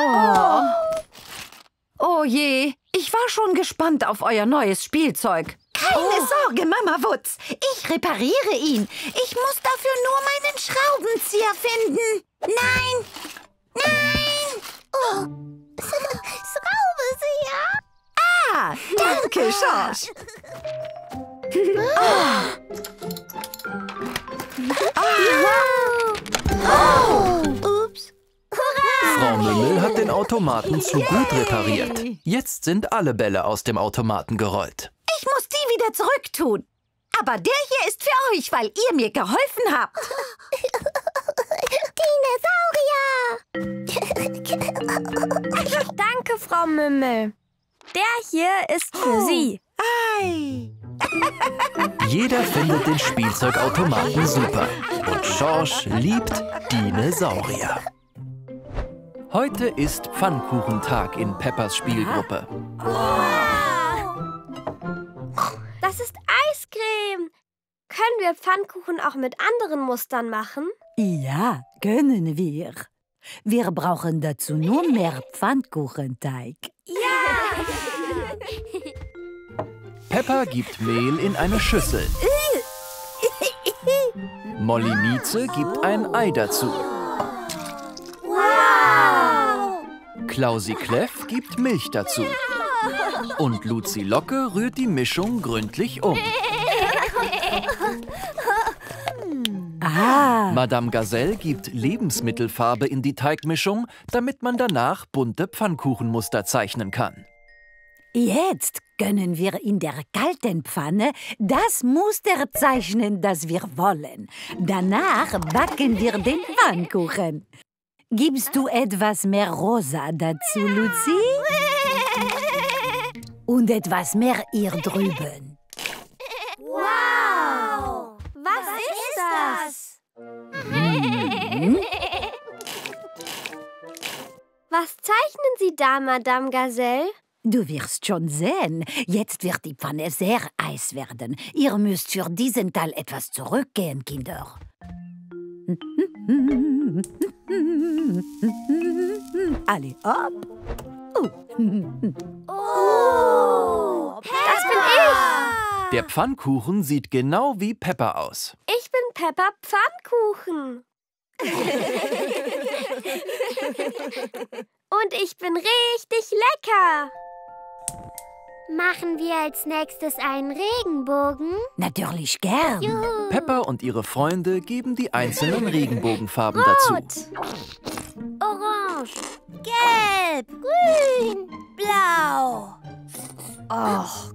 Oh. Oh je, ich war schon gespannt auf euer neues Spielzeug. Keine Sorge, Mama Wutz. Ich repariere ihn. Ich muss dafür nur meinen Schraubenzieher finden. Nein! Nein! Oh. Schraubenzieher. Ah, danke, Schorsch. Ups. Frau Mümmel hat den Automaten zu gut repariert. Jetzt sind alle Bälle aus dem Automaten gerollt. Ich muss die wieder zurücktun. Aber der hier ist für euch, weil ihr mir geholfen habt. Danke, Frau Mümmel. Der hier ist für Sie. Ei. Jeder findet den Spielzeugautomaten super. Und George liebt Dinosaurier. Heute ist Pfannkuchentag in Peppas Spielgruppe. Das ist Eiscreme. Können wir Pfannkuchen auch mit anderen Mustern machen? Ja, können wir. Wir brauchen dazu nur mehr Pfannkuchenteig. Peppa gibt Mehl in eine Schüssel. Molly Mieze gibt ein Ei dazu. Klausi Kleff gibt Milch dazu. Und Luzi Locke rührt die Mischung gründlich um. Ah, Madame Gazelle gibt Lebensmittelfarbe in die Teigmischung, damit man danach bunte Pfannkuchenmuster zeichnen kann. jetzt können wir in der kalten Pfanne das Muster zeichnen, das wir wollen. Danach backen wir den Pfannkuchen. Gibst du etwas mehr Rosa dazu, Luzi? Und etwas mehr hier drüben. Wow! Was, ist das? Hm? Was zeichnen Sie da, Madame Gazelle? Du wirst schon sehen. Jetzt wird die Pfanne sehr heiß werden. Ihr müsst für diesen Teil etwas zurückgehen, Kinder. Alle ab. Oh, das bin ich. Der Pfannkuchen sieht genau wie Pepper aus. Ich bin Peppa Pfannkuchen. Und ich bin richtig lecker. Machen wir als nächstes einen Regenbogen? Natürlich gern. Pepper und ihre Freunde geben die einzelnen Regenbogenfarben dazu. Orange. Gelb, grün, blau. Och,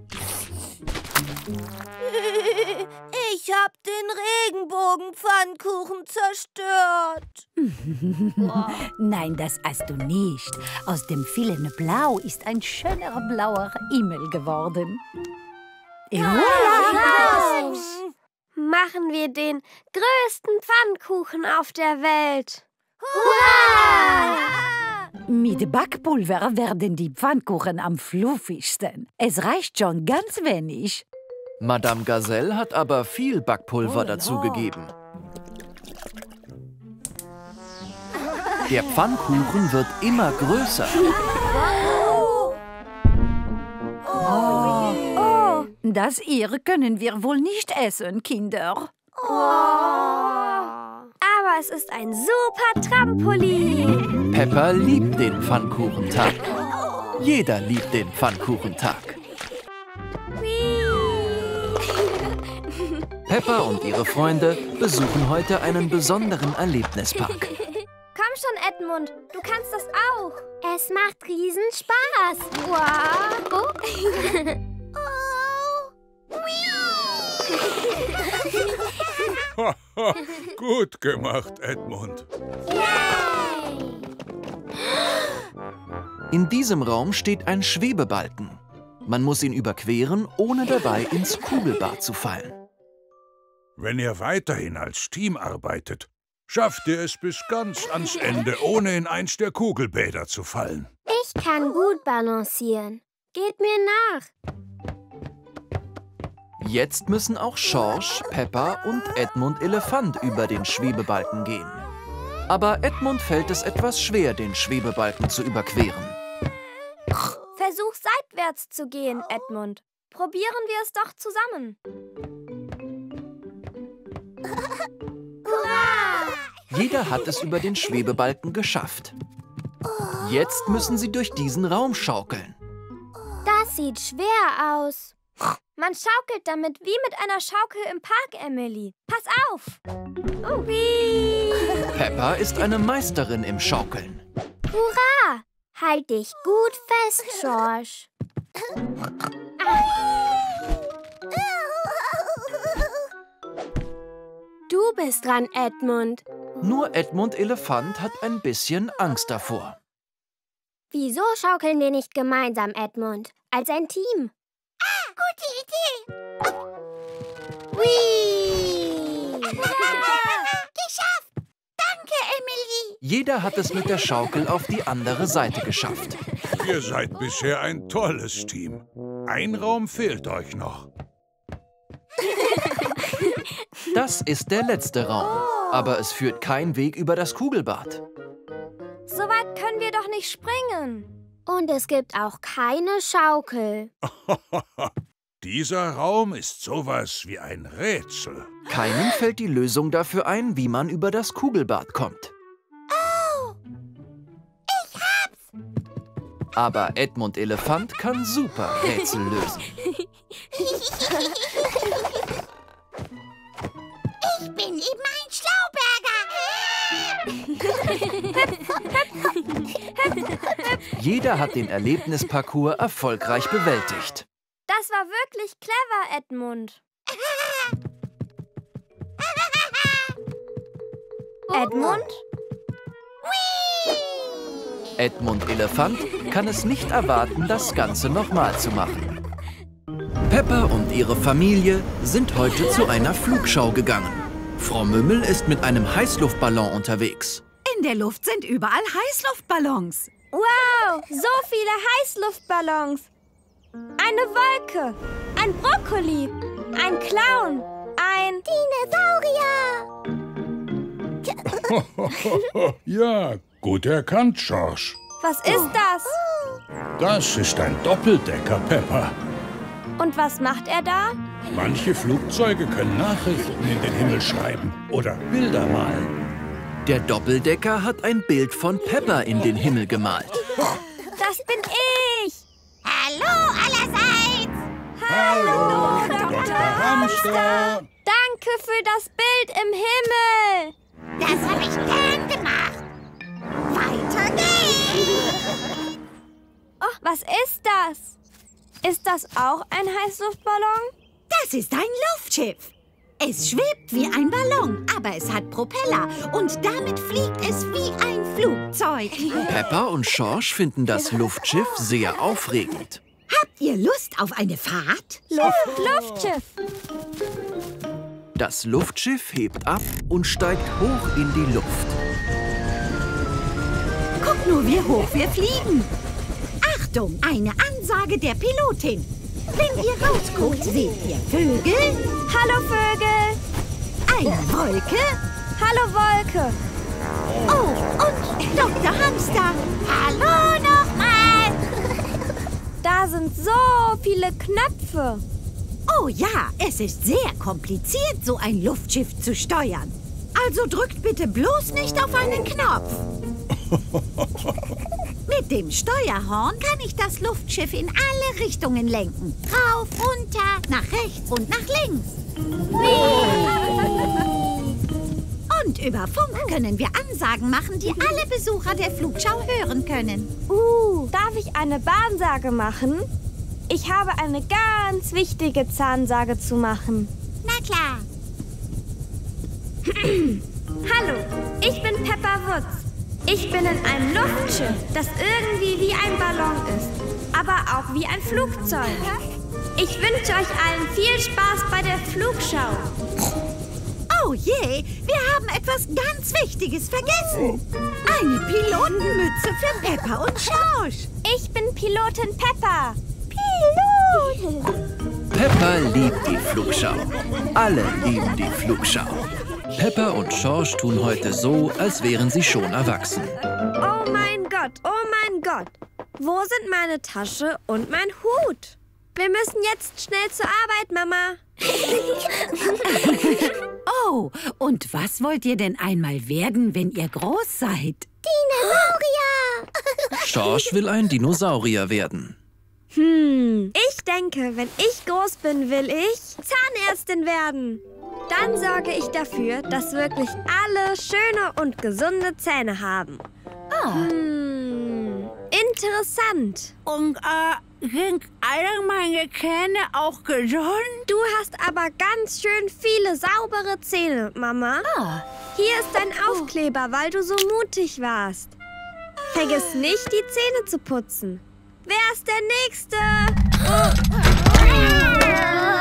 Ich hab den Regenbogenpfannkuchen zerstört. nein, das hast du nicht. Aus dem vielen Blau ist ein schöner blauer Himmel geworden. Voilà! Machen wir den größten Pfannkuchen auf der Welt. Mit Backpulver werden die Pfannkuchen am fluffigsten. Es reicht schon ganz wenig. Madame Gazelle hat aber viel Backpulver dazugegeben. Der Pfannkuchen wird immer größer. Oh, das hier können wir wohl nicht essen, Kinder. Aber es ist ein super Trampolin. Pepper liebt den Pfannkuchentag. Jeder liebt den Pfannkuchentag. Pepper und ihre Freunde besuchen heute einen besonderen Erlebnispark. Komm schon, Edmund, du kannst das auch. Es macht riesen Spaß. Wow. Gut gemacht, Edmund. In diesem Raum steht ein Schwebebalken. Man muss ihn überqueren, ohne dabei ins Kugelbad zu fallen. Wenn ihr weiterhin als Team arbeitet, schafft ihr es bis ganz ans Ende, ohne in eins der Kugelbäder zu fallen. Ich kann gut balancieren. Geht mir nach. Jetzt müssen auch Schorsch, Pepper und Edmund Elefant über den Schwebebalken gehen. Aber Edmund fällt es etwas schwer, den Schwebebalken zu überqueren. Versuch seitwärts zu gehen, Edmund. Probieren wir es doch zusammen. Jeder hat es über den Schwebebalken geschafft. Jetzt müssen sie durch diesen Raum schaukeln. Das sieht schwer aus. Man schaukelt damit wie mit einer Schaukel im Park, Emily. Pass auf! Wie! Pepper ist eine Meisterin im Schaukeln. Hurra! Halt dich gut fest, George. Du bist dran, Edmund. Nur Edmund Elefant hat ein bisschen Angst davor. Wieso schaukeln wir nicht gemeinsam, Edmund? Als ein Team. Gute Idee. Whee! Geschafft. Danke, Emily. Jeder hat es mit der Schaukel auf die andere Seite geschafft. Ihr seid bisher ein tolles Team. Ein Raum fehlt euch noch. Das ist der letzte Raum. Aber es führt kein Weg über das Kugelbad. So weit können wir doch nicht springen. Und es gibt auch keine Schaukel. Dieser Raum ist sowas wie ein Rätsel. Keinem fällt die Lösung dafür ein, wie man über das Kugelbad kommt. Aber Edmund Elefant kann super Rätsel lösen. Ich bin eben ein Schlauer. Jeder hat den Erlebnisparcours erfolgreich bewältigt. Das war wirklich clever, Edmund. Edmund? Edmund Elefant kann es nicht erwarten, das Ganze nochmal zu machen. Peppa und ihre Familie sind heute zu einer Flugschau gegangen. Frau Mümmel ist mit einem Heißluftballon unterwegs. In der Luft sind überall Heißluftballons. Wow, so viele Heißluftballons. Eine Wolke, ein Brokkoli, ein Clown, ein Dinosaurier. ja, gut erkannt, George. Was ist das? Das ist ein Doppeldecker, Pepper. Und was macht er da? Manche Flugzeuge können Nachrichten in den Himmel schreiben oder Bilder malen. Der Doppeldecker hat ein Bild von Peppa in den Himmel gemalt. Das bin ich. Hallo allerseits. Hallo, Dr. Hamster. Danke für das Bild im Himmel. Das habe ich gern gemacht. Weiter geht's. Oh, was ist das? Ist das auch ein Heißluftballon? Das ist ein Luftschiff. Es schwebt wie ein Ballon, aber es hat Propeller und damit fliegt es wie ein Flugzeug. Peppa und Schorsch finden das Luftschiff sehr aufregend. Habt ihr Lust auf eine Fahrt? Luft, Luftschiff. Das Luftschiff hebt ab und steigt hoch in die Luft. Guck nur, wie hoch wir fliegen. Achtung, eine Ansage der Pilotin. Wenn ihr rausguckt, seht ihr Vögel, Hallo Vögel. eine Wolke Hallo Wolke. oh, und Dr. Hamster. Hallo nochmal. Da sind so viele Knöpfe. Oh ja, es ist sehr kompliziert, so ein Luftschiff zu steuern. Also drückt bitte bloß nicht auf einen Knopf. Mit dem Steuerhorn kann ich das Luftschiff in alle Richtungen lenken. Rauf, runter, nach rechts und nach links. Und über Funk können wir Ansagen machen, die alle Besucher der Flugschau hören können. Uh, darf ich eine Bahnsage machen? Ich habe eine ganz wichtige Zahnsage zu machen. Na klar. Hallo, ich bin Peppa Wutz. Ich bin in einem Luftschiff, das irgendwie wie ein Ballon ist, aber auch wie ein Flugzeug. Ich wünsche euch allen viel Spaß bei der Flugschau. Oh je, wir haben etwas ganz Wichtiges vergessen. Eine Pilotenmütze für Peppa und Schorsch. Ich bin Pilotin Peppa. Pilot. Peppa liebt die Flugschau. Alle lieben die Flugschau. Peppa und Schorsch tun heute so, als wären sie schon erwachsen. Oh mein Gott, oh mein Gott. Wo sind meine Tasche und mein Hut? Wir müssen jetzt schnell zur Arbeit, Mama. Oh, und was wollt ihr denn einmal werden, wenn ihr groß seid? Dinosaurier. Schorsch will ein Dinosaurier werden. Hm, ich denke, wenn ich groß bin, will ich Zahnärztin werden. Dann sorge ich dafür, dass wirklich alle schöne und gesunde Zähne haben. Hm, interessant. Und äh, sind alle meine Zähne auch gesund? Du hast aber ganz schön viele saubere Zähne, Mama. Hier ist dein Aufkleber, weil du so mutig warst. Vergiss nicht, die Zähne zu putzen. Wer ist der Nächste?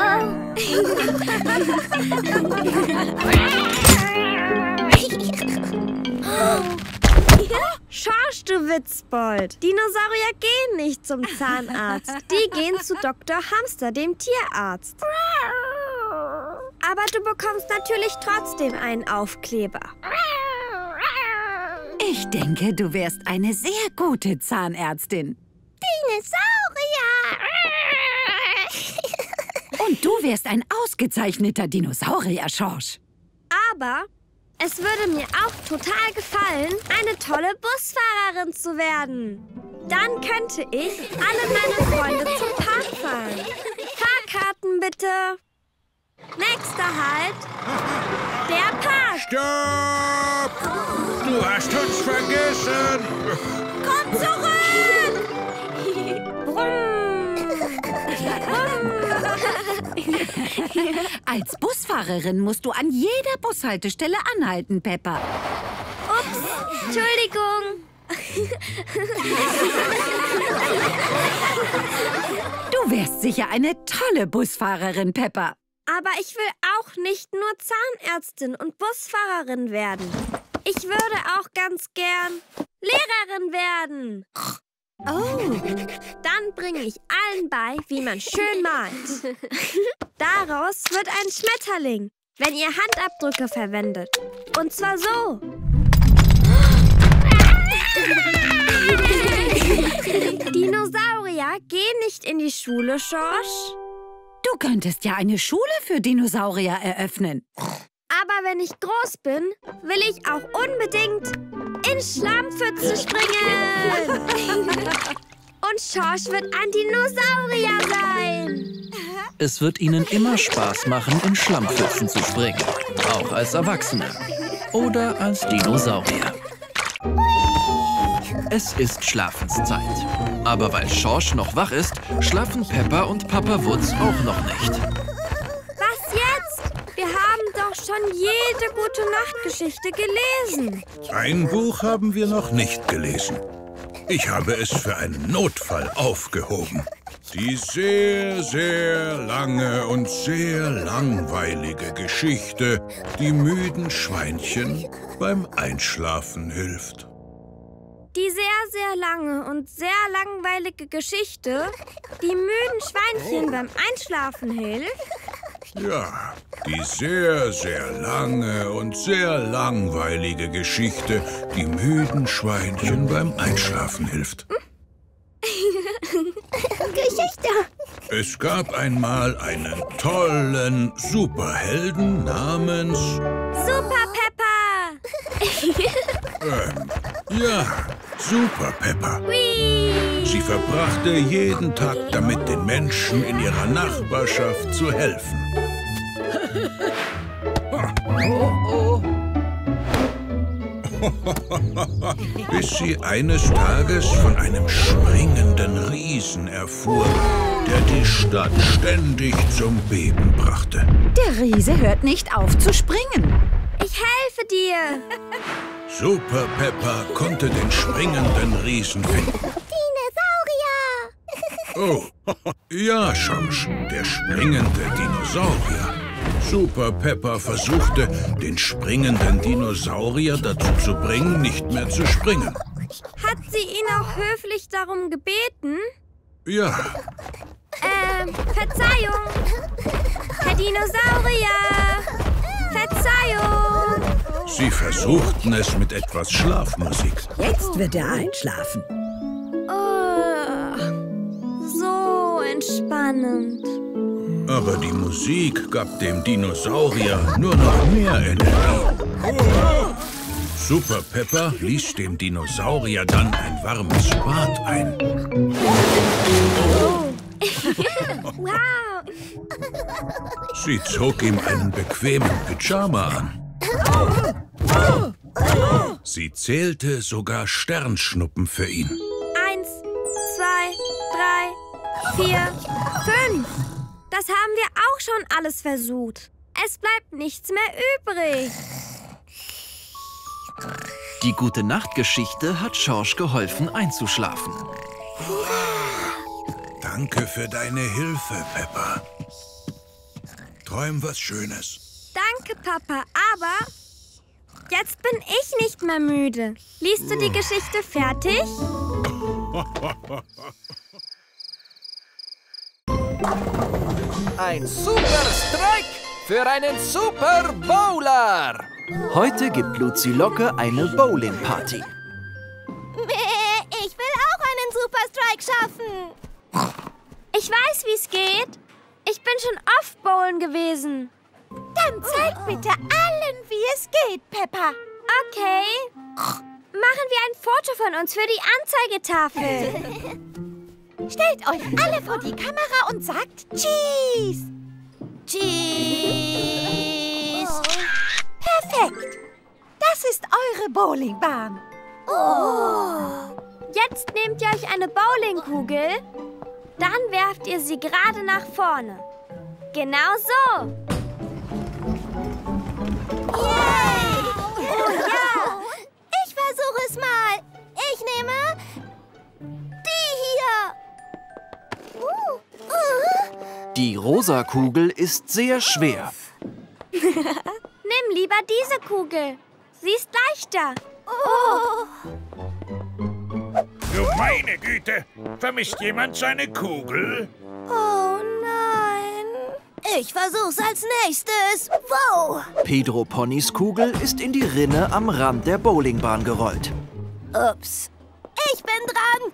Schorsch, du Witzbold. Dinosaurier gehen nicht zum Zahnarzt. Die gehen zu Dr. Hamster, dem Tierarzt. Aber du bekommst natürlich trotzdem einen Aufkleber. Ich denke, du wärst eine sehr gute Zahnärztin. Dinosaurier. Und du wärst ein ausgezeichneter Dinosaurier, Schorsch. Aber es würde mir auch total gefallen, eine tolle Busfahrerin zu werden. Dann könnte ich alle meine Freunde zum Park fahren. Fahrkarten bitte. Nächster Halt. Der Park. Stopp! Du hast uns vergessen! Komm zurück! Als Busfahrerin musst du an jeder Bushaltestelle anhalten, Peppa. Ups, Entschuldigung. Du wärst sicher eine tolle Busfahrerin, Peppa. Aber ich will auch nicht nur Zahnärztin und Busfahrerin werden. Ich würde auch ganz gern Lehrerin werden. Oh. Dann bringe ich allen bei, wie man schön malt. Daraus wird ein Schmetterling, wenn ihr Handabdrücke verwendet. Und zwar so. Dinosaurier gehen nicht in die Schule, Schorsch. Du könntest ja eine Schule für Dinosaurier eröffnen. Aber wenn ich groß bin, will ich auch unbedingt in Schlammpfützen springen. Und Schorsch wird ein Dinosaurier sein. Es wird ihnen immer Spaß machen, in Schlammpfützen zu springen. Auch als Erwachsene. Oder als Dinosaurier. Es ist Schlafenszeit. Aber weil Schorsch noch wach ist, schlafen Peppa und Papa Wutz auch noch nicht. Doch schon jede gute Nachtgeschichte gelesen. Ein Buch haben wir noch nicht gelesen. Ich habe es für einen Notfall aufgehoben. Die sehr, sehr lange und sehr langweilige Geschichte, die müden Schweinchen beim Einschlafen hilft. Die sehr, sehr lange und sehr langweilige Geschichte, die müden Schweinchen beim Einschlafen hilft. Ja, die sehr, sehr lange und sehr langweilige Geschichte, die müden Schweinchen beim Einschlafen hilft. Geschichte. Es gab einmal einen tollen Superhelden namens... Super Pepper! Ähm, ja, Super Pepper. Whee! Sie verbrachte jeden Tag damit, den Menschen in ihrer Nachbarschaft zu helfen. Bis sie eines Tages von einem springenden Riesen erfuhr, der die Stadt ständig zum Beben brachte. Der Riese hört nicht auf zu springen. Ich helfe dir. Super Pepper konnte den springenden Riesen finden. Dinosaurier. Oh, ja, Schorsch, der springende Dinosaurier. Super Pepper versuchte, den springenden Dinosaurier dazu zu bringen, nicht mehr zu springen. Hat sie ihn auch höflich darum gebeten? Ja, Ähm, Verzeihung. Herr Dinosaurier. Verzeihung. sie versuchten es mit etwas Schlafmusik. Jetzt wird er einschlafen. Oh, so entspannend. Aber die Musik gab dem Dinosaurier nur noch mehr Energie. Super Pepper ließ dem Dinosaurier dann ein warmes Bad ein. Wow. Sie zog ihm einen bequemen Pyjama an. Sie zählte sogar Sternschnuppen für ihn. Eins, zwei, drei, vier, fünf. Das haben wir auch schon alles versucht. Es bleibt nichts mehr übrig. Die gute Nachtgeschichte hat Schorsch geholfen einzuschlafen. Danke für deine Hilfe, Pepper. Träum was Schönes. Danke, Papa, aber jetzt bin ich nicht mehr müde. Liest du die Geschichte fertig? Ein Super Strike für einen Super Bowler. Heute gibt Luzi Locke eine Bowling-Party. Ich will auch einen Superstrike schaffen. Ich weiß, wie es geht. Ich bin schon oft bowlen gewesen. Dann zeig bitte allen, wie es geht, Peppa. Okay. Machen wir ein Foto von uns für die Anzeigetafel. Stellt euch alle vor die Kamera und sagt Cheese. Cheese. Perfekt. Das ist eure Bowlingbahn. Oh. Jetzt nehmt ihr euch eine Bowlingkugel, dann werft ihr sie gerade nach vorne. Genau so. Yay! Oh ja! Ich versuche es mal. Ich nehme die hier. Uh, uh. Die rosa Kugel ist sehr schwer. Nimm lieber diese Kugel. Sie ist leichter. Oh. Du meine Güte, vermisst jemand seine Kugel? Oh nein. Ich versuch's als nächstes. Wow. Pedro Ponys Kugel ist in die Rinne am Rand der Bowlingbahn gerollt. Ups. Ich bin dran.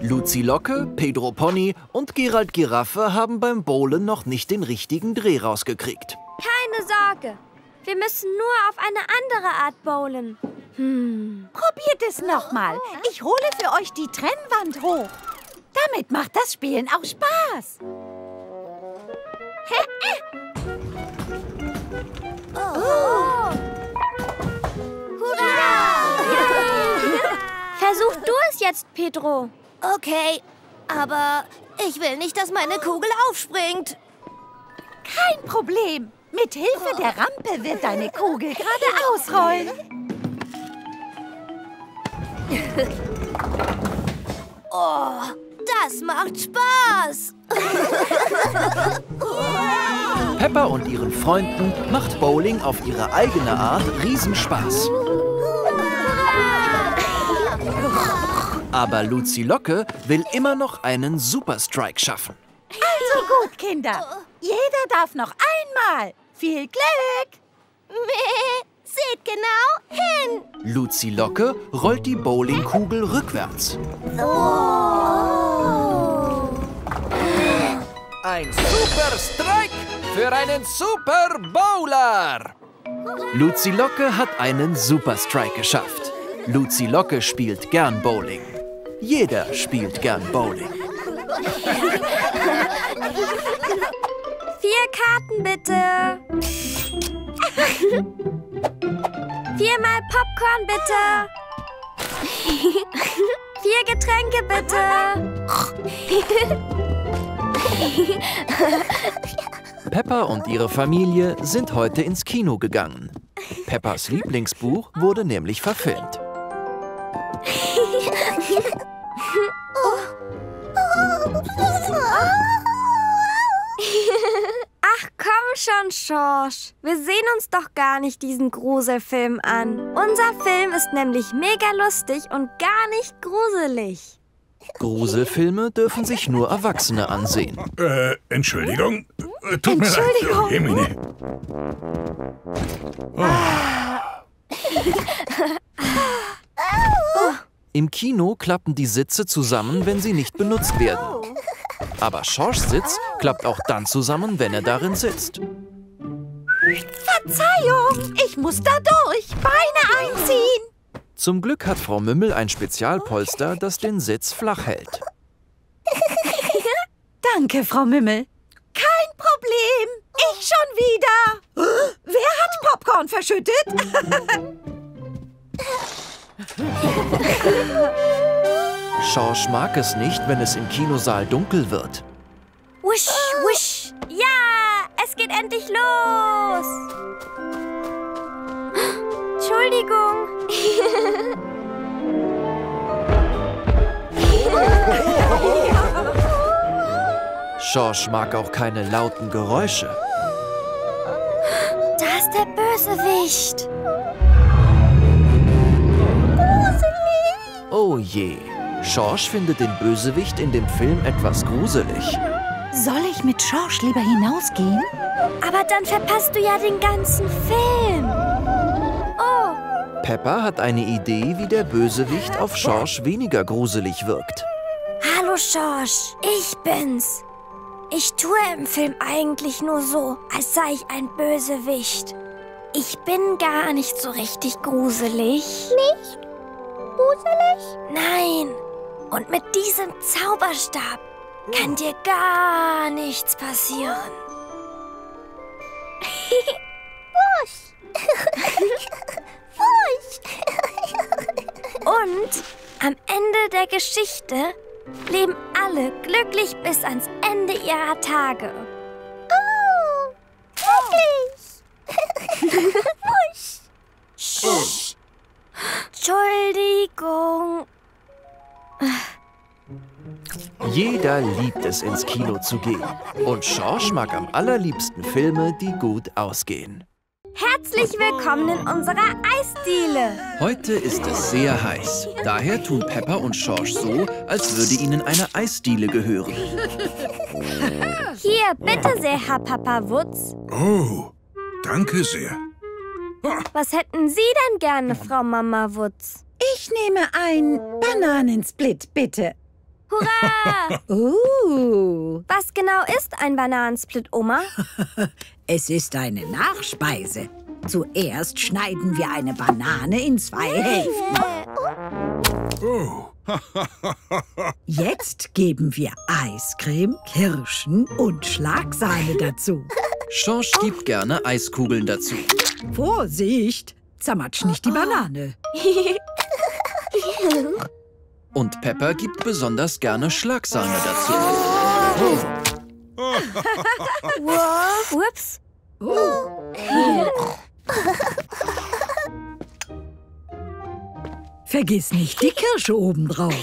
Luzi Locke, Pedro Pony und Gerald Giraffe haben beim Bowlen noch nicht den richtigen Dreh rausgekriegt. Keine Sorge. Wir müssen nur auf eine andere Art bowlen. Hm. Probiert es nochmal. Ich hole für euch die Trennwand hoch. Damit macht das Spielen auch Spaß. Oh. Versuch du es jetzt, Pedro. Okay, aber ich will nicht, dass meine Kugel aufspringt. Kein Problem. Mit Hilfe der Rampe wird deine Kugel gerade ausrollen. Oh, das macht Spaß. Peppa und ihren Freunden macht Bowling auf ihre eigene Art Riesenspaß. Aber Luzi Locke will immer noch einen Superstrike schaffen. Also gut, Kinder. Jeder darf noch einmal. Viel Glück! Meh, seht genau hin. Luzi Locke rollt die Bowlingkugel rückwärts. Oh. Ein Super Strike für einen Super Bowler. Luzi Locke hat einen Superstrike geschafft. Luzi Locke spielt gern Bowling. Jeder spielt gern Bowling. Vier Karten bitte. Viermal Popcorn bitte. Vier Getränke bitte. Peppa und ihre Familie sind heute ins Kino gegangen. Peppas Lieblingsbuch wurde nämlich verfilmt. Ach komm schon, Schorsch. Wir sehen uns doch gar nicht diesen Gruselfilm an. Unser Film ist nämlich mega lustig und gar nicht gruselig. Gruselfilme dürfen sich nur Erwachsene ansehen. Äh, Entschuldigung. Äh, Tut mir leid. Entschuldigung. Jemine. Im Kino klappen die Sitze zusammen, wenn sie nicht benutzt werden. Aber Schorschs Sitz klappt auch dann zusammen, wenn er darin sitzt. Verzeihung, ich muss da durch. Beine einziehen. Zum Glück hat Frau Mümmel ein Spezialpolster, das den Sitz flach hält. Danke, Frau Mümmel. Kein Problem. Ich schon wieder. Wer hat Popcorn verschüttet? Schorsch mag es nicht, wenn es im Kinosaal dunkel wird. Wusch, wusch. Ja, es geht endlich los. Entschuldigung. Schorsch mag auch keine lauten Geräusche. Da ist der Bösewicht. Oh je. Schorsch findet den Bösewicht in dem Film etwas gruselig. Soll ich mit Schorsch lieber hinausgehen? Aber dann verpasst du ja den ganzen Film. Oh, Peppa hat eine Idee, wie der Bösewicht auf Schorsch weniger gruselig wirkt. hallo Schorsch. Ich bin's. Ich tue im Film eigentlich nur so, als sei ich ein Bösewicht. Ich bin gar nicht so richtig gruselig. Nicht gruselig? Nein. Und mit diesem Zauberstab kann dir gar nichts passieren. Und am Ende der Geschichte leben alle glücklich bis ans Ende ihrer Tage. Oh, wirklich? Wusch. Entschuldigung. Jeder liebt es, ins Kino zu gehen. Und Schorsch mag am allerliebsten Filme, die gut ausgehen. Herzlich willkommen in unserer Eisdiele. Heute ist es sehr heiß. Daher tun Pepper und Schorsch so, als würde ihnen eine Eisdiele gehören. Hier, bitte sehr, Herr Papa Wutz. Oh, danke sehr. Was hätten Sie denn gerne, Frau Mama Wutz? Ich nehme ein Bananensplit, bitte. Hurra! Uh, Was genau ist ein Bananensplit, Oma? es ist eine Nachspeise. Zuerst schneiden wir eine Banane in zwei Hälften. Oh, Jetzt geben wir Eiscreme, Kirschen und Schlagsahne dazu. Schorsch gibt gerne Eiskugeln dazu. Vorsicht! Zermatsch nicht die Banane. Und Pepper gibt besonders gerne Schlagsahne dazu. Wow. Ups. Vergiss nicht die Kirsche obendrauf.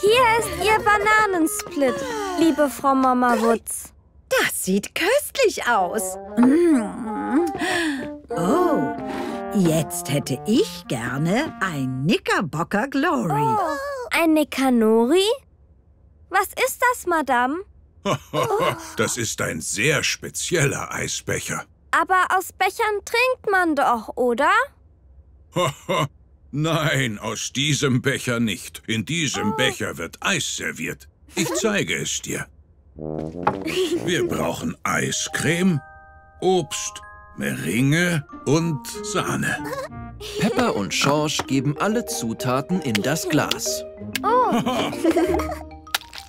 Hier ist Ihr Bananensplit, liebe Frau Mama Wutz. Das sieht köstlich aus. Mm. Oh, jetzt hätte ich gerne ein Knickerbocker Glory. Ein Nekanori? Was ist das, Madame? das ist ein sehr spezieller Eisbecher. Aber aus Bechern trinkt man doch, oder? Nein, aus diesem Becher nicht. In diesem Becher wird Eis serviert. Ich zeige es dir. Wir brauchen Eiscreme, Obst, Meringe und Sahne. Pepper und Schorsch geben alle Zutaten in das Glas.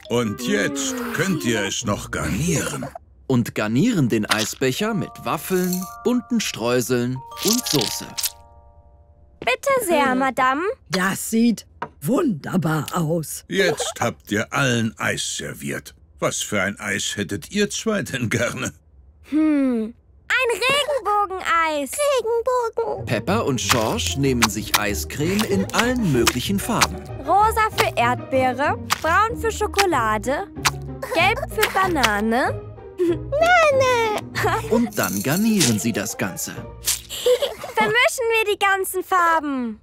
Und jetzt könnt ihr es noch garnieren. Und garnieren den Eisbecher mit Waffeln, bunten Streuseln und Soße. Bitte sehr, Madame. Das sieht wunderbar aus. Jetzt habt ihr allen Eis serviert. Was für ein Eis hättet ihr zwei denn gerne? Hm. Ein Regenbogeneis. Regenbogen. Pepper und Schorsch nehmen sich Eiscreme in allen möglichen Farben. Rosa für Erdbeere, braun für Schokolade, gelb für Banane. Und dann garnieren sie das Ganze. Vermischen wir die ganzen Farben.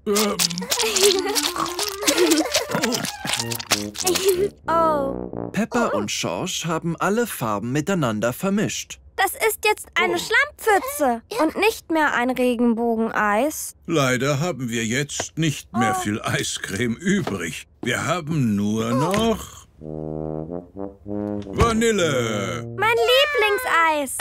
Oh, Pepper und Schorsch haben alle Farben miteinander vermischt. das ist jetzt eine Schlammpfütze und nicht mehr ein Regenbogeneis. Leider haben wir jetzt nicht mehr viel Eiscreme übrig. Wir haben nur noch Vanille. Mein Lieblingseis.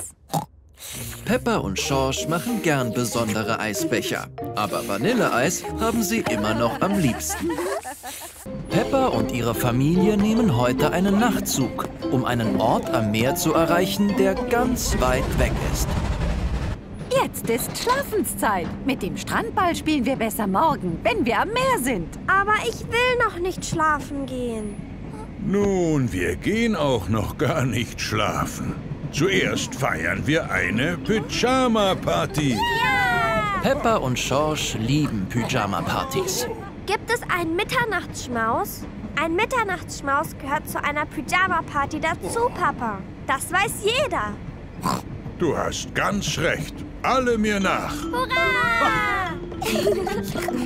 Pepper und Schorsch machen gern besondere Eisbecher. Aber Vanilleeis haben sie immer noch am liebsten. Pepper und ihre Familie nehmen heute einen Nachtzug, um einen Ort am Meer zu erreichen, der ganz weit weg ist. Jetzt ist Schlafenszeit. Mit dem Strandball spielen wir besser morgen, wenn wir am Meer sind. Aber ich will noch nicht schlafen gehen. Nun, wir gehen auch noch gar nicht schlafen. Zuerst feiern wir eine Pyjama-Party. Pepper und Schorsch lieben Pyjama-Partys. Gibt es einen Mitternachtsschmaus? Ein Mitternachtsschmaus gehört zu einer Pyjama-Party dazu, Papa. Das weiß jeder. Du hast ganz recht. Alle mir nach.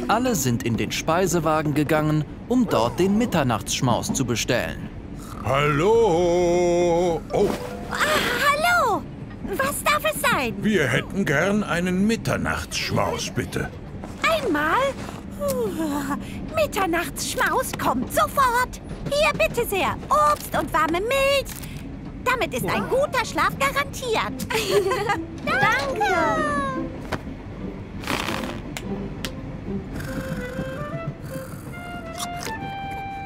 Alle sind in den Speisewagen gegangen, um dort den Mitternachtsschmaus zu bestellen. Hallo. Oh, Hallo! Was darf es sein? wir hätten gern einen Mitternachtsschmaus, bitte. Einmal? Mitternachtsschmaus kommt sofort. Hier, bitte sehr. Obst und warme Milch. Damit ist ein guter Schlaf garantiert. Danke.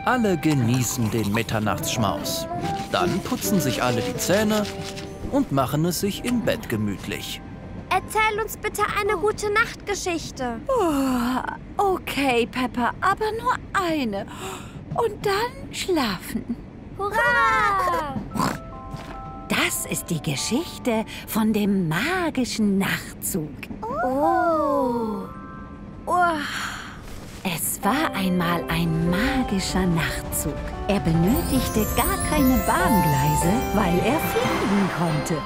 Alle genießen den Mitternachtsschmaus. Dann putzen sich alle die Zähne und machen es sich im Bett gemütlich. Erzähl uns bitte eine gute Nachtgeschichte. Oh, okay, Peppa, aber nur eine. Und dann schlafen. Hurra! Das ist die Geschichte von dem magischen Nachtzug. Oh. Oh. Es war einmal ein magischer Nachtzug. Er benötigte gar keine Bahngleise, weil er fliegen konnte.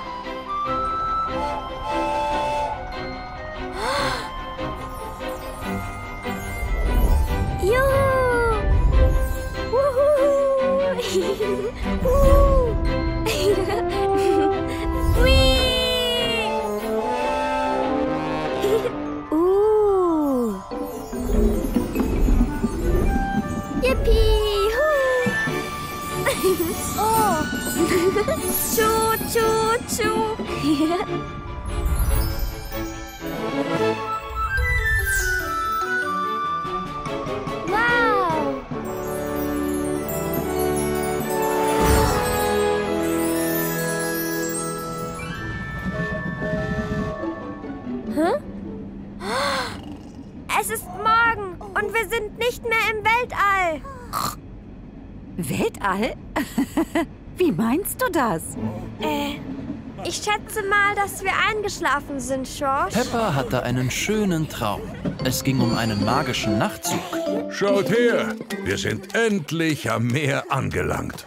Tschu, tschu, tschu! Es ist morgen und wir sind nicht mehr im Weltall. Weltall? Wie meinst du das? Äh, ich schätze mal, dass wir eingeschlafen sind, George. Peppa hatte einen schönen Traum. Es ging um einen magischen Nachtzug. Schaut her, wir sind endlich am Meer angelangt.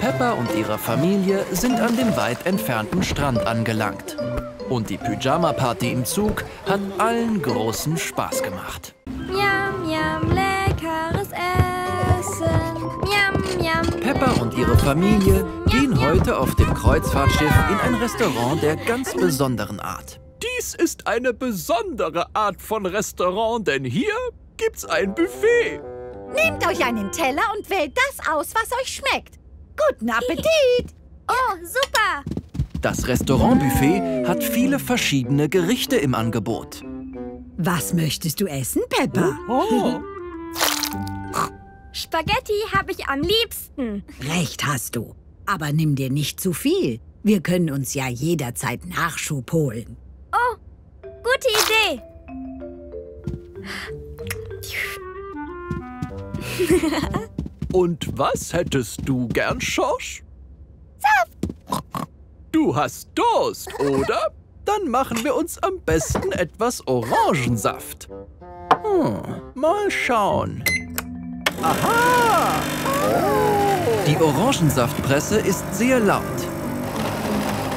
Peppa und ihre Familie sind an dem weit entfernten Strand angelangt. Und die Pyjama-Party im Zug hat allen großen Spaß gemacht. Peppa und ihre Familie gehen heute auf dem Kreuzfahrtschiff in ein Restaurant der ganz besonderen Art. Dies ist eine besondere Art von Restaurant, denn hier gibt's ein Buffet. Nehmt euch einen Teller und wählt das aus, was euch schmeckt. Guten Appetit! Oh, super. Das Restaurantbuffet hat viele verschiedene Gerichte im Angebot. Was möchtest du essen, Peppa? Oh, Spaghetti habe ich am liebsten. Recht hast du. Aber nimm dir nicht zu viel. Wir können uns ja jederzeit Nachschub holen. Oh, gute Idee. und was hättest du gern, Schorsch? Saft. Du hast Durst, oder? Dann machen wir uns am besten etwas Orangensaft. Hm, mal schauen. Aha! Die Orangensaftpresse ist sehr laut.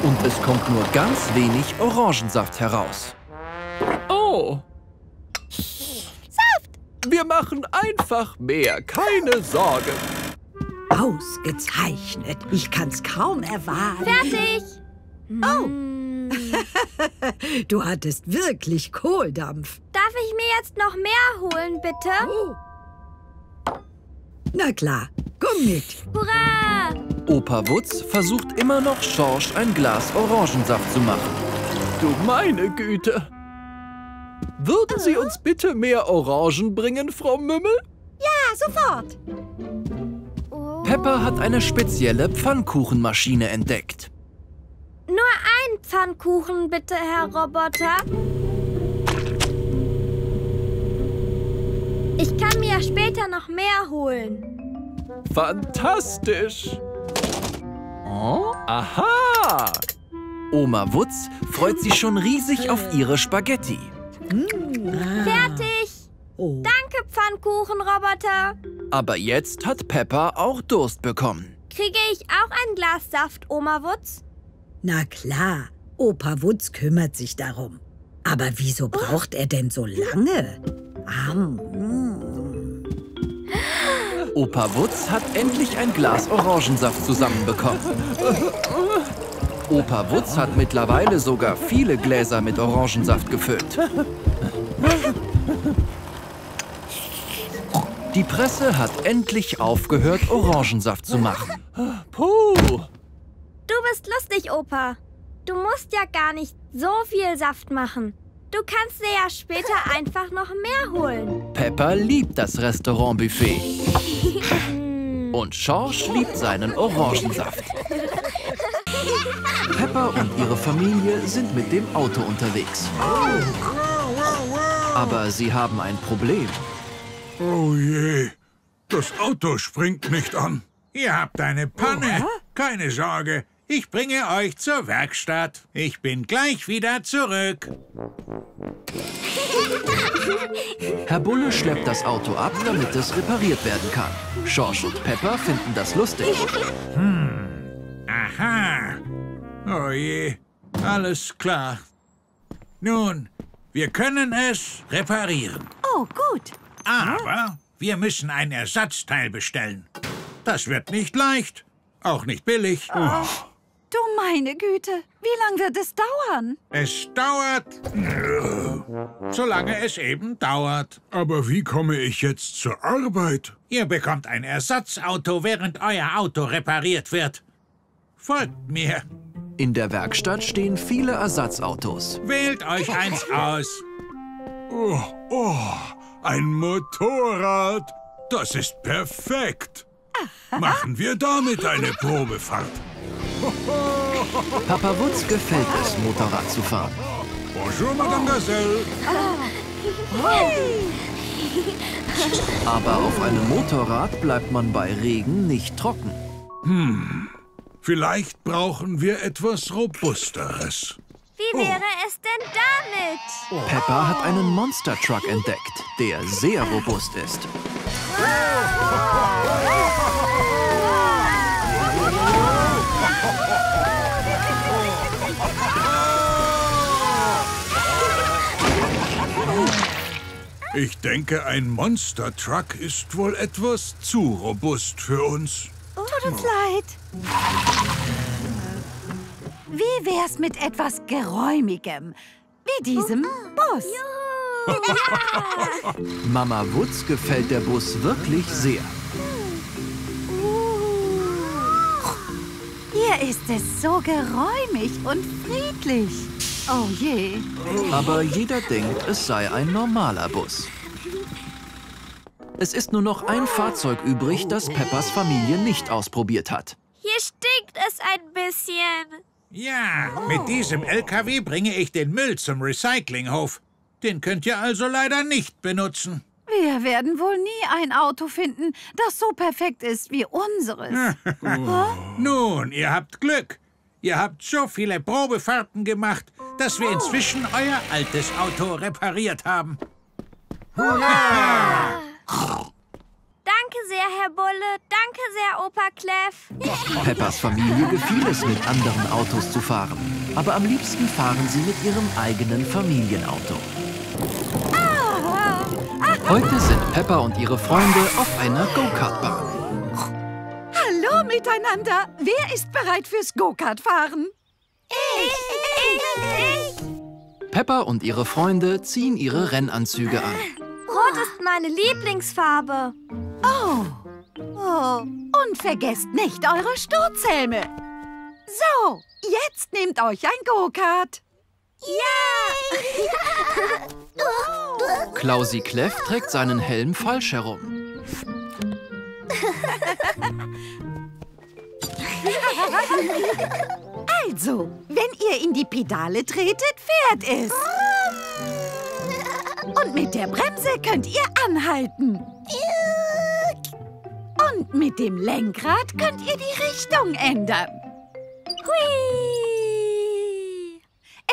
Und es kommt nur ganz wenig Orangensaft heraus. Oh. Saft! Wir machen einfach mehr, keine Sorge. Ausgezeichnet. Ich kann's kaum erwarten. Fertig. Oh. du hattest wirklich Kohldampf. Darf ich mir jetzt noch mehr holen, bitte? Oh. Na klar, komm mit. Hurra! Opa Wutz versucht immer noch Schorsch ein Glas Orangensaft zu machen. Du meine Güte. Würden Sie uns bitte mehr Orangen bringen, Frau Mümmel? Ja, sofort. Peppa hat eine spezielle Pfannkuchenmaschine entdeckt. Nur ein Pfannkuchen, bitte, Herr Roboter. Ich kann mir später noch mehr holen. Fantastisch. Oh, aha. Oma Wutz freut sich schon riesig auf ihre Spaghetti. Fertig. Oh. Danke, Pfannkuchenroboter. Aber jetzt hat Peppa auch Durst bekommen. Kriege ich auch ein Glas Saft, Oma Wutz? Na klar, Opa Wutz kümmert sich darum. Aber wieso braucht er denn so lange? Am. Opa Wutz hat endlich ein Glas Orangensaft zusammenbekommen. Opa Wutz hat mittlerweile sogar viele Gläser mit Orangensaft gefüllt. Die Presse hat endlich aufgehört, Orangensaft zu machen. Puh. Du bist lustig, Opa. Du musst ja gar nicht so viel Saft machen. Du kannst dir ja später einfach noch mehr holen. Peppa liebt das Restaurantbuffet. Und Schorsch liebt seinen Orangensaft. Peppa und ihre Familie sind mit dem Auto unterwegs. Aber sie haben ein Problem. Oh je, das Auto springt nicht an. Ihr habt eine Panne. Keine Sorge, ich bringe euch zur Werkstatt. Ich bin gleich wieder zurück. Herr Bulle schleppt das Auto ab, damit es repariert werden kann. Schorsch und Peppa finden das lustig. Aha. Oh je, alles klar. Nun, wir können es reparieren. Oh, gut. Aber wir müssen ein Ersatzteil bestellen. Das wird nicht leicht, auch nicht billig. Du meine Güte, wie lang wird es dauern? Es dauert, solange es eben dauert. Aber wie komme ich jetzt zur Arbeit? Ihr bekommt ein Ersatzauto, während euer Auto repariert wird. Folgt mir. In der Werkstatt stehen viele Ersatzautos. Wählt euch eins aus. Oh, oh, ein Motorrad. Das ist perfekt. Machen wir damit eine Probefahrt. Papa Wutz gefällt es, Motorrad zu fahren. Bonjour, Madame Gazelle. Aber auf einem Motorrad bleibt man bei Regen nicht trocken. Vielleicht brauchen wir etwas Robusteres. Wie wäre es denn damit? Peppa hat einen Monster Truck entdeckt, der sehr robust ist. Ich denke, ein Monster Truck ist wohl etwas zu robust für uns. Tut uns leid. Wie wär's mit etwas Geräumigem? Wie diesem Bus. Mama Wutz gefällt der Bus wirklich sehr. Hier ist es so geräumig und friedlich. Oh je. Aber jeder denkt, es sei ein normaler Bus. Es ist nur noch ein Fahrzeug übrig, das Peppas Familie nicht ausprobiert hat. Hier stinkt es ein bisschen. Ja, mit diesem LKW bringe ich den Müll zum Recyclinghof. Den könnt ihr also leider nicht benutzen. Wir werden wohl nie ein Auto finden, das so perfekt ist wie unseres. Nun, ihr habt Glück. Ihr habt so viele Probefahrten gemacht, dass wir inzwischen euer altes Auto repariert haben. Danke sehr, Herr Bulle. Danke sehr, Opa Clef. Peppas Familie gefiel es, mit anderen Autos zu fahren. Aber am liebsten fahren sie mit ihrem eigenen Familienauto. Heute sind Peppa und ihre Freunde auf einer Go-Kart-Bahn. Hallo miteinander. Wer ist bereit fürs Go-Kart-Fahren? Peppa und ihre Freunde ziehen ihre Rennanzüge an. Rot ist meine Lieblingsfarbe. Oh. oh. Und vergesst nicht eure Sturzhelme. So, jetzt nehmt euch ein Go-Kart. Klausi Kleff trägt seinen Helm falsch herum. Also, wenn ihr in die Pedale tretet, fährt es. Und mit der Bremse könnt ihr anhalten. Und mit dem Lenkrad könnt ihr die Richtung ändern. Hui!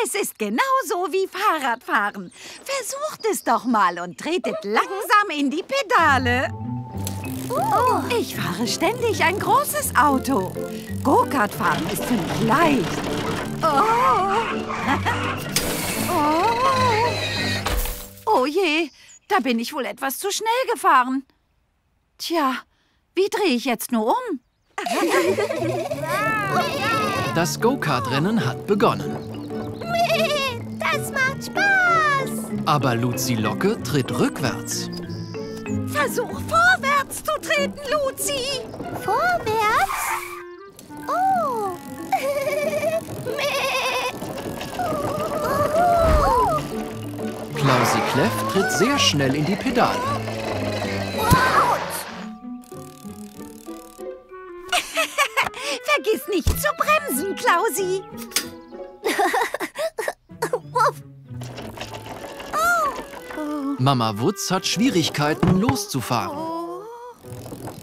Es ist genauso wie Fahrradfahren. Versucht es doch mal und tretet langsam in die Pedale. Ich fahre ständig ein großes Auto. Go-Kart fahren ist für mich leicht. Oh. oh. oh je, da bin ich wohl etwas zu schnell gefahren. Tja, wie drehe ich jetzt nur um? Das Go-Kart-Rennen hat begonnen. Das macht Spaß. Aber Luzi Locke tritt rückwärts. Versuch vorwärts zu treten, Luzi. Vorwärts? Oh. Klausi Kleff tritt sehr schnell in die Pedale. Vergiss nicht zu bremsen, Klausi. Mama Wutz hat Schwierigkeiten loszufahren.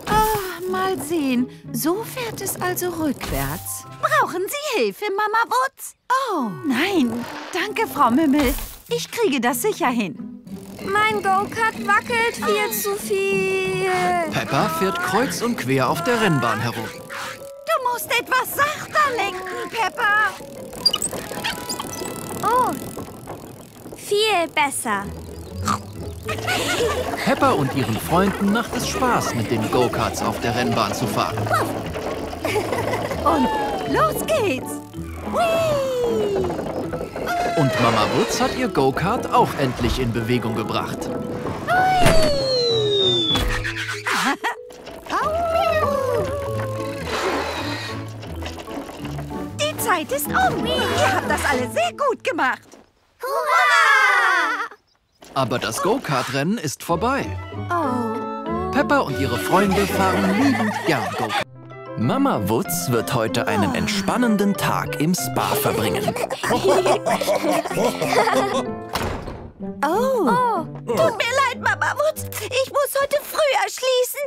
Ah, mal sehen. So fährt es also rückwärts. Brauchen Sie Hilfe, Mama Wutz? Oh, nein. Danke, Frau Mümmel. Ich kriege das sicher hin. Mein Go-Kart wackelt viel zu viel. Peppa fährt kreuz und quer auf der Rennbahn herum. Du musst etwas sachter lenken, Peppa. Oh, viel besser. Peppa und ihren Freunden macht es Spaß, mit den Go-Karts auf der Rennbahn zu fahren. Und los geht's. Und Mama Wutz hat ihr Go-Kart auch endlich in Bewegung gebracht. Die Zeit ist um. Ihr habt das alle sehr gut gemacht. Aber das Go-Kart-Rennen ist vorbei. Oh. Peppa und ihre Freunde fahren liebend gern Go-Kart. Mama Wutz wird heute einen entspannenden Tag im Spa verbringen. Oh. Tut mir leid, Mama Wutz. Ich muss heute früher schließen.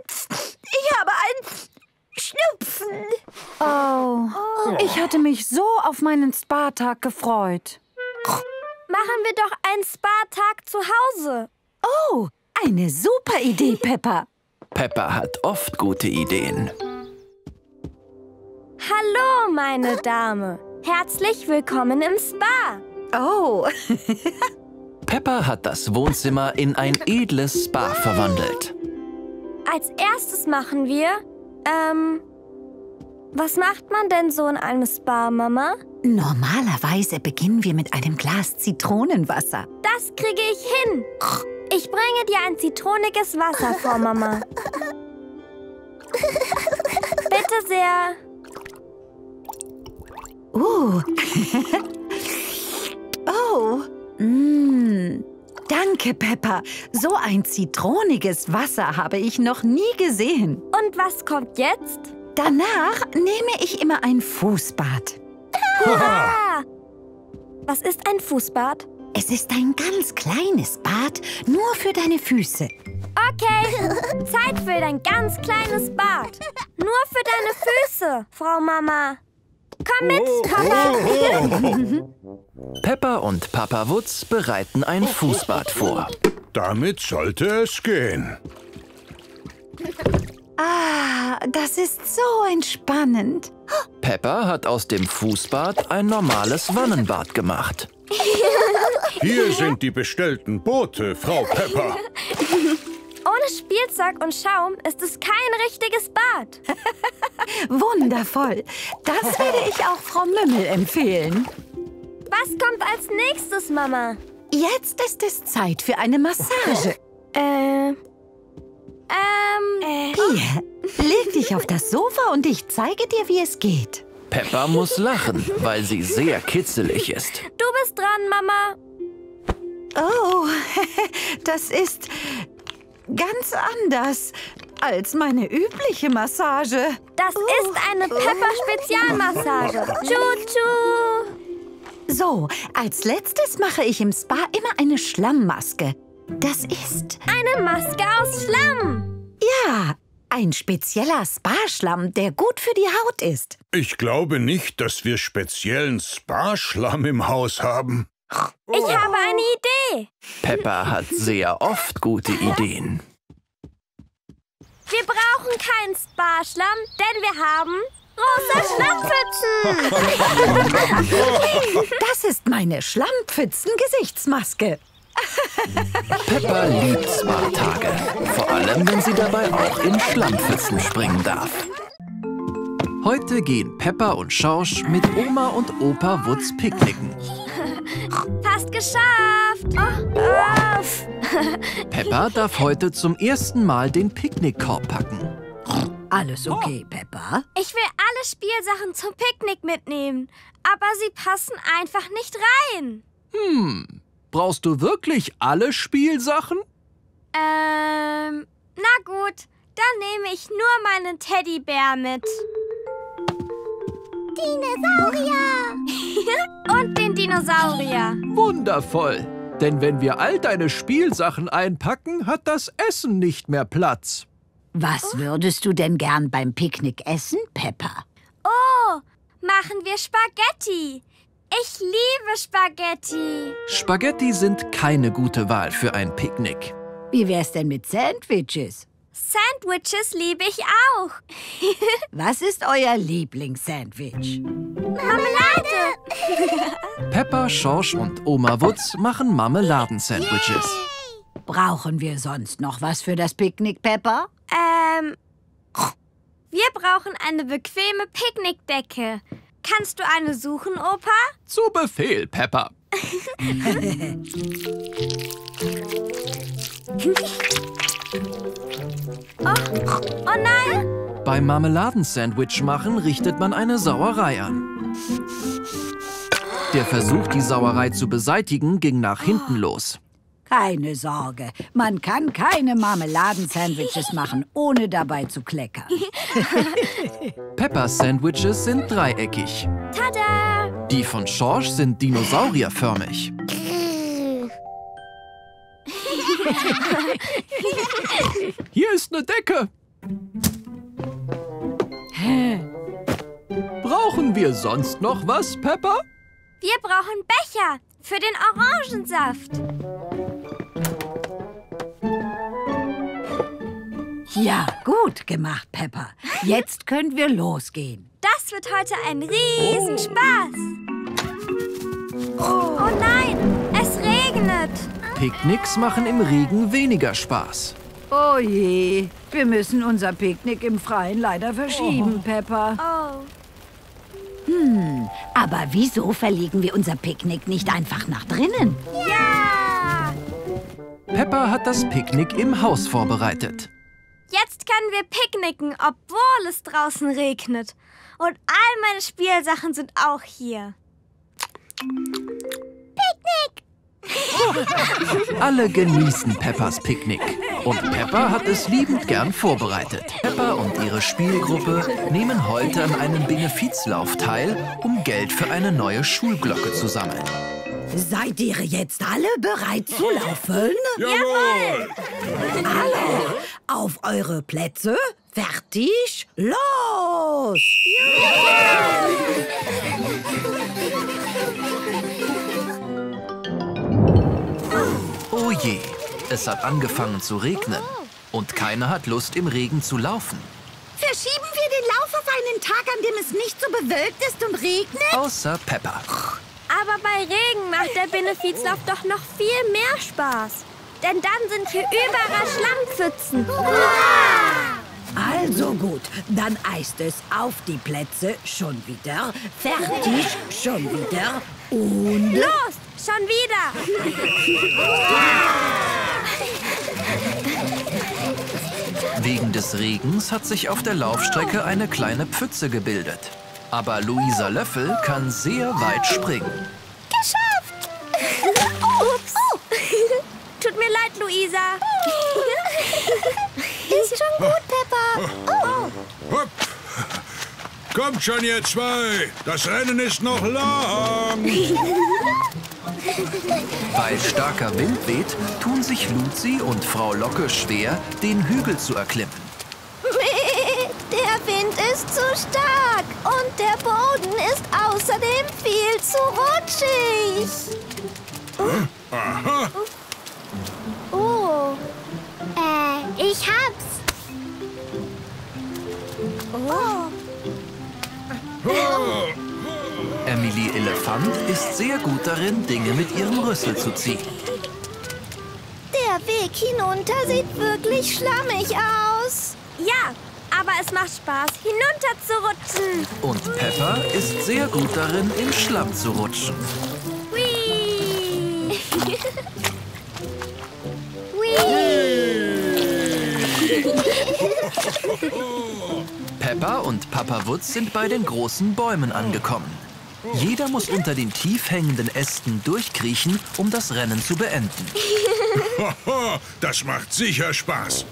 Ich habe einen Schnupfen. Oh, ich hatte mich so auf meinen Spa-Tag gefreut. Machen wir doch einen Spa-Tag zu Hause. Oh, eine super Idee, Peppa. Peppa hat oft gute Ideen. Hallo, meine Dame. Herzlich willkommen im Spa. Oh. Peppa hat das Wohnzimmer in ein edles Spa verwandelt. Als erstes machen wir, ähm, was macht man denn so in einem Spa, Mama? Normalerweise beginnen wir mit einem Glas Zitronenwasser. Das kriege ich hin. Ich bringe dir ein zitroniges Wasser vor, Mama. Bitte sehr. Uh. oh. Mm. Danke, Peppa. So ein zitroniges Wasser habe ich noch nie gesehen. Und was kommt jetzt? Danach nehme ich immer ein Fußbad. Hurra! Was ist ein Fußbad? Es ist ein ganz kleines Bad, nur für deine Füße. Okay, Zeit für dein ganz kleines Bad. Nur für deine Füße, Frau Mama. Komm mit, Papa. Peppa und Papa Wutz bereiten ein Fußbad vor. Damit sollte es gehen. Ah, das ist so entspannend. Peppa hat aus dem Fußbad ein normales Wannenbad gemacht. Hier sind die bestellten Boote, Frau Pepper. Ohne Spielzeug und Schaum ist es kein richtiges Bad. Wundervoll. Das werde ich auch Frau Mümmel empfehlen. Was kommt als nächstes, Mama? Jetzt ist es Zeit für eine Massage. Äh. Ähm. Hier, leg dich auf das Sofa und ich zeige dir, wie es geht. Peppa muss lachen, weil sie sehr kitzelig ist. Du bist dran, Mama. Oh, das ist ganz anders als meine übliche Massage. Das ist eine Pepper-Spezialmassage. Tschu-tschu. So, als letztes mache ich im Spa immer eine Schlammmaske. Das ist... Eine Maske aus Schlamm. Ja, ein spezieller Spa-Schlamm, der gut für die Haut ist. Ich glaube nicht, dass wir speziellen Sparschlamm im Haus haben. Ich habe eine Idee. Peppa hat sehr oft gute Ideen. Wir brauchen keinen Sparschlamm, denn wir haben rosa Schlammpfützen. Das ist meine Schlammpfützen-Gesichtsmaske. Peppa liebt Spa-Tage. Vor allem, wenn sie dabei auch in Schlammpfützen springen darf. Heute gehen Peppa und Schorsch mit Oma und Opa Wutz picknicken. Fast geschafft. Oh, auf. Peppa darf heute zum ersten Mal den Picknickkorb packen. Alles okay, Peppa? Ich will alle Spielsachen zum Picknick mitnehmen, aber sie passen einfach nicht rein. Hm, brauchst du wirklich alle Spielsachen? Ähm, na gut, dann nehme ich nur meinen Teddybär mit. Dinosaurier. Und den Dinosaurier. Wundervoll. Denn wenn wir all deine Spielsachen einpacken, hat das Essen nicht mehr Platz. Was würdest du denn gern beim Picknick essen, Peppa? Oh, machen wir Spaghetti. Ich liebe Spaghetti. Spaghetti sind keine gute Wahl für ein Picknick. Wie wär's denn mit Sandwiches? Sandwiches liebe ich auch. Was ist euer Lieblingssandwich? Marmelade. Peppa, Schorsch und Oma Wutz machen Marmeladensandwiches. Brauchen wir sonst noch was für das Picknick, Peppa? Ähm, wir brauchen eine bequeme Picknickdecke. Kannst du eine suchen, Opa? Zu Befehl, Peppa. oh, oh nein! Beim Marmeladensandwich machen richtet man eine Sauerei an. Der Versuch, die Sauerei zu beseitigen, ging nach hinten los. Keine Sorge, man kann keine Marmeladensandwiches machen, ohne dabei zu kleckern. Peppas Sandwiches sind dreieckig. Tada! Die von Schorsch sind dinosaurierförmig. Hier ist eine Decke. Brauchen wir sonst noch was, Peppa? Wir brauchen Becher für den Orangensaft. Ja, gut gemacht, Peppa. Jetzt können wir losgehen. Das wird heute ein Riesenspaß. Oh. oh nein, es regnet. Picknicks machen im Regen weniger Spaß. Oh je, wir müssen unser Picknick im Freien leider verschieben, oh. Peppa. Oh. Hm, aber wieso verlegen wir unser Picknick nicht einfach nach drinnen? Ja! Peppa hat das Picknick im Haus vorbereitet. Jetzt können wir picknicken, obwohl es draußen regnet. Und all meine Spielsachen sind auch hier. Picknick! Alle genießen Peppas Picknick. Und Peppa hat es liebend gern vorbereitet. Peppa und ihre Spielgruppe nehmen heute an einem Benefizlauf teil, um Geld für eine neue Schulglocke zu sammeln. Seid ihr jetzt alle bereit zu laufen? Jawohl! Alle auf eure Plätze, fertig, los! Oh je, es hat angefangen zu regnen. Und keiner hat Lust, im Regen zu laufen. Verschieben wir den Lauf auf einen Tag, an dem es nicht so bewölkt ist und regnet? Außer Peppa. Aber bei Regen macht der Benefizlauf doch noch viel mehr Spaß. Denn dann sind hier überall Schlammpfützen. Also gut, dann eist es auf die Plätze schon wieder, fertig schon wieder und... Los, schon wieder! Wegen des Regens hat sich auf der Laufstrecke eine kleine Pfütze gebildet. Aber Luisa Löffel kann sehr weit springen. Geschafft! Ups! Tut mir leid, Luisa. Ist schon gut, Peppa. Oh. Hopp! Kommt schon, ihr zwei! Das Rennen ist noch lang! Weil starker Wind weht, tun sich Luzi und Frau Locke schwer, den Hügel zu erklimmen. Der Wind ist zu stark und der Boden ist außerdem viel zu rutschig. Aha! Emily Elefant ist sehr gut darin, Dinge mit ihrem Rüssel zu ziehen. Der Weg hinunter sieht wirklich schlammig aus. Ja, aber es macht Spaß, hinunter zu rutschen. Und Peppa ist sehr gut darin, im Schlamm zu rutschen. Whee! Peppa und Papa Wutz sind bei den großen Bäumen angekommen. Jeder muss unter den tief hängenden Ästen durchkriechen, um das Rennen zu beenden. Hoho, das macht sicher Spaß.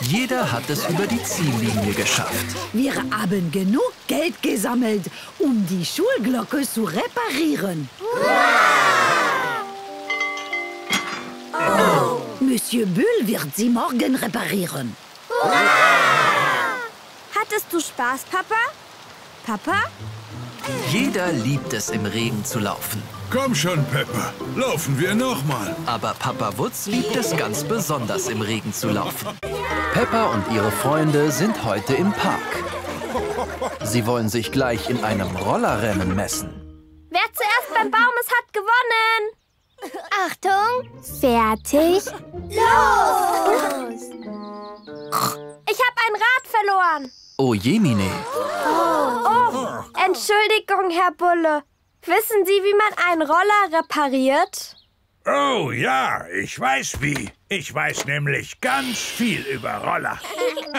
Jeder hat es über die Ziellinie geschafft. Wir haben genug Geld gesammelt, um die Schulglocke zu reparieren. Monsieur Bull wird sie morgen reparieren. Hattest du Spaß, Papa? Papa? Jeder liebt es, im Regen zu laufen. Komm schon, Pepper. Laufen wir nochmal. Aber Papa Wutz liebt es ganz besonders, im Regen zu laufen. Peppa und ihre Freunde sind heute im Park. Sie wollen sich gleich in einem Rollerrennen messen. Wer zuerst beim Baum ist, hat gewonnen. Achtung, fertig, los! Ich habe ein Rad verloren. Oh Jemine, Oh, Entschuldigung, Herr Bulle. Wissen Sie, wie man einen Roller repariert? Oh ja, ich weiß wie. Ich weiß nämlich ganz viel über Roller.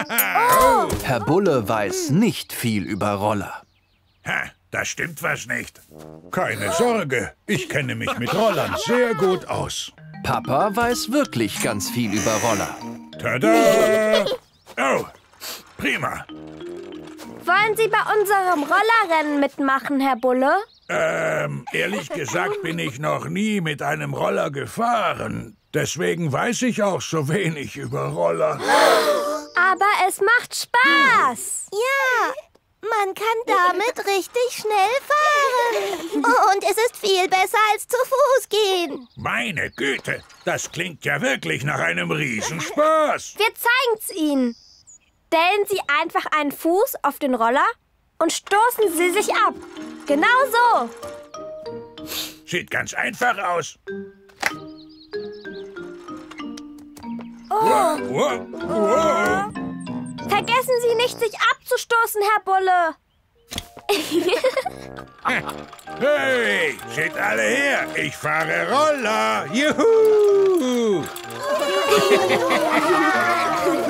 Herr Bulle weiß nicht viel über Roller. Ha, da stimmt was nicht. Keine Sorge, ich kenne mich mit Rollern sehr gut aus. Papa weiß wirklich ganz viel über Roller. Tada! Oh, prima. Wollen Sie bei unserem Rollerrennen mitmachen, Herr Bulle? Ähm, ehrlich gesagt bin ich noch nie mit einem Roller gefahren. Deswegen weiß ich auch so wenig über Roller. Aber es macht Spaß. Ja, man kann damit richtig schnell fahren. Und es ist viel besser als zu Fuß gehen. Meine Güte, das klingt ja wirklich nach einem Riesenspaß. Wir zeigen's Ihnen. Stellen Sie einfach einen Fuß auf den Roller und stoßen Sie sich ab. Genau so. Sieht ganz einfach aus. Oh. Wow, wow. Vergessen Sie nicht, sich abzustoßen, Herr Bulle. Hey, seht alle her, ich fahre Roller. Juhu!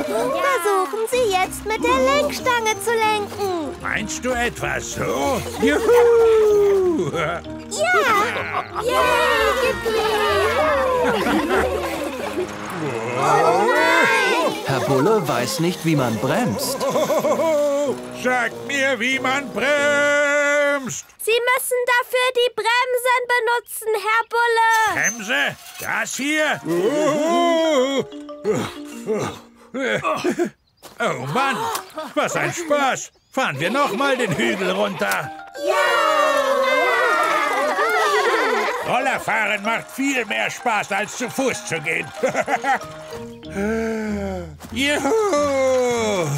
Versuchen Sie jetzt mit der Lenkstange zu lenken. Meinst du etwa so? Juhu! Ja! Yay, Oh nein! Herr Bulle weiß nicht, wie man bremst. Sagt mir, wie man bremst. Sie müssen dafür die Bremsen benutzen, Herr Bulle. Bremse? Das hier? Oh Mann, was ein Spaß. Fahren wir noch mal den Hügel runter. Rollerfahren macht viel mehr Spaß, als zu Fuß zu gehen. Juhu!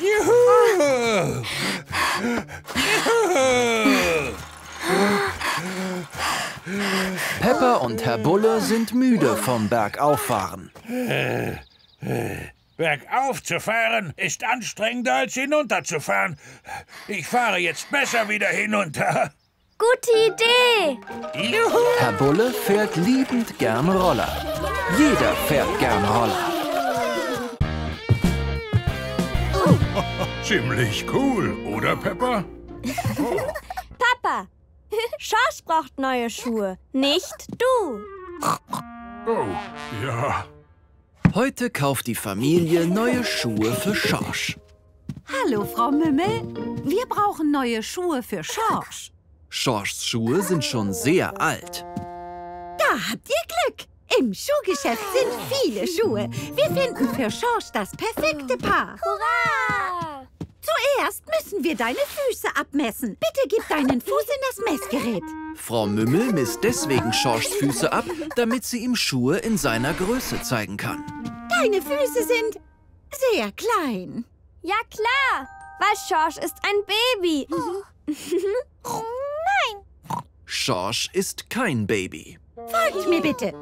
Juhu! Juhu! Peppa und Herr Bulle sind müde vom Bergauffahren. Bergauf zu fahren ist anstrengender als hinunterzufahren. Ich fahre jetzt besser wieder hinunter. Gute Idee. Juhu! Herr Bulle fährt liebend gern Roller. Jeder fährt gern Roller. Ziemlich cool, oder Pepper? Papa, Schorsch braucht neue Schuhe, nicht du. Oh, ja. Heute kauft die Familie neue Schuhe für Schorsch. Hallo, Frau Mümmel. Wir brauchen neue Schuhe für Schorsch. Schorschs Schuhe sind schon sehr alt. Da habt ihr Glück. Im Schuhgeschäft sind viele Schuhe. Wir finden für Schorsch das perfekte Paar. Hurra! Zuerst müssen wir deine Füße abmessen. Bitte gib deinen Fuß in das Messgerät. Frau Mümmel misst deswegen Schorschs Füße ab, damit sie ihm Schuhe in seiner Größe zeigen kann. Deine Füße sind sehr klein. Ja klar, weil Schorsch ist ein Baby. Schorsch ist kein Baby. Folgt mir bitte.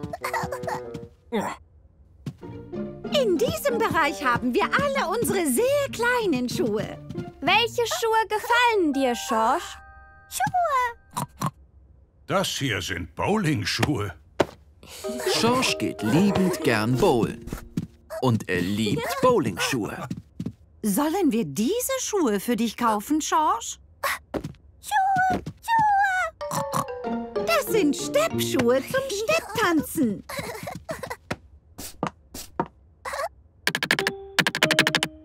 In diesem Bereich haben wir alle unsere sehr kleinen Schuhe. Welche Schuhe gefallen dir, Schorsch? Das hier sind Bowlingschuhe. Schorsch geht liebend gern bowlen. Und er liebt Bowlingschuhe. Sollen wir diese Schuhe für dich kaufen, Schorsch? Schuhe! Sind Steppschuhe zum Stepptanzen.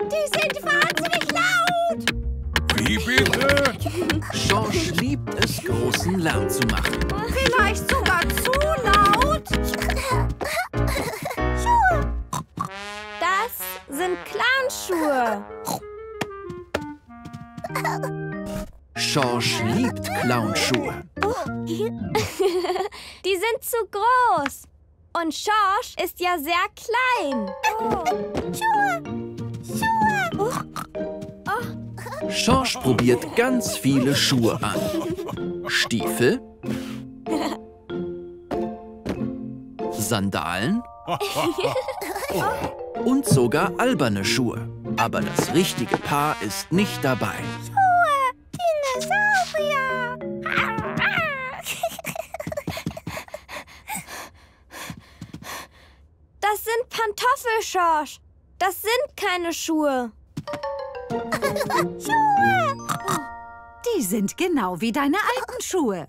Die sind wahnsinnig laut. Wie bitte? Schorsch liebt es, großen Lärm zu machen. Vielleicht sogar zu laut. Das sind Clownschuhe. Schorsch liebt Clownschuhe. Die sind zu groß. Und Schorsch ist ja sehr klein. Schorsch probiert ganz viele Schuhe an. Stiefel, Sandalen und sogar alberne Schuhe. Aber das richtige Paar ist nicht dabei. Das sind Pantoffel, Schorsch. Das sind keine Schuhe. Die sind genau wie deine alten Schuhe.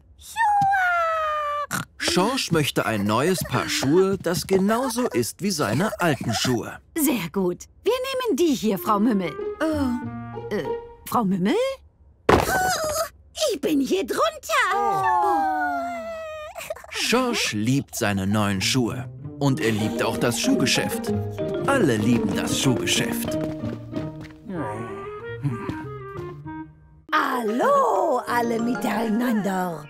Schorsch möchte ein neues Paar Schuhe, das genauso ist wie seine alten Schuhe. Sehr gut. Wir nehmen die hier, Frau Mümmel. Äh, äh, Frau Mümmel? Ich bin hier drunter. Schorsch liebt seine neuen Schuhe. Und er liebt auch das Schuhgeschäft. Alle lieben das Schuhgeschäft. Hallo, alle miteinander.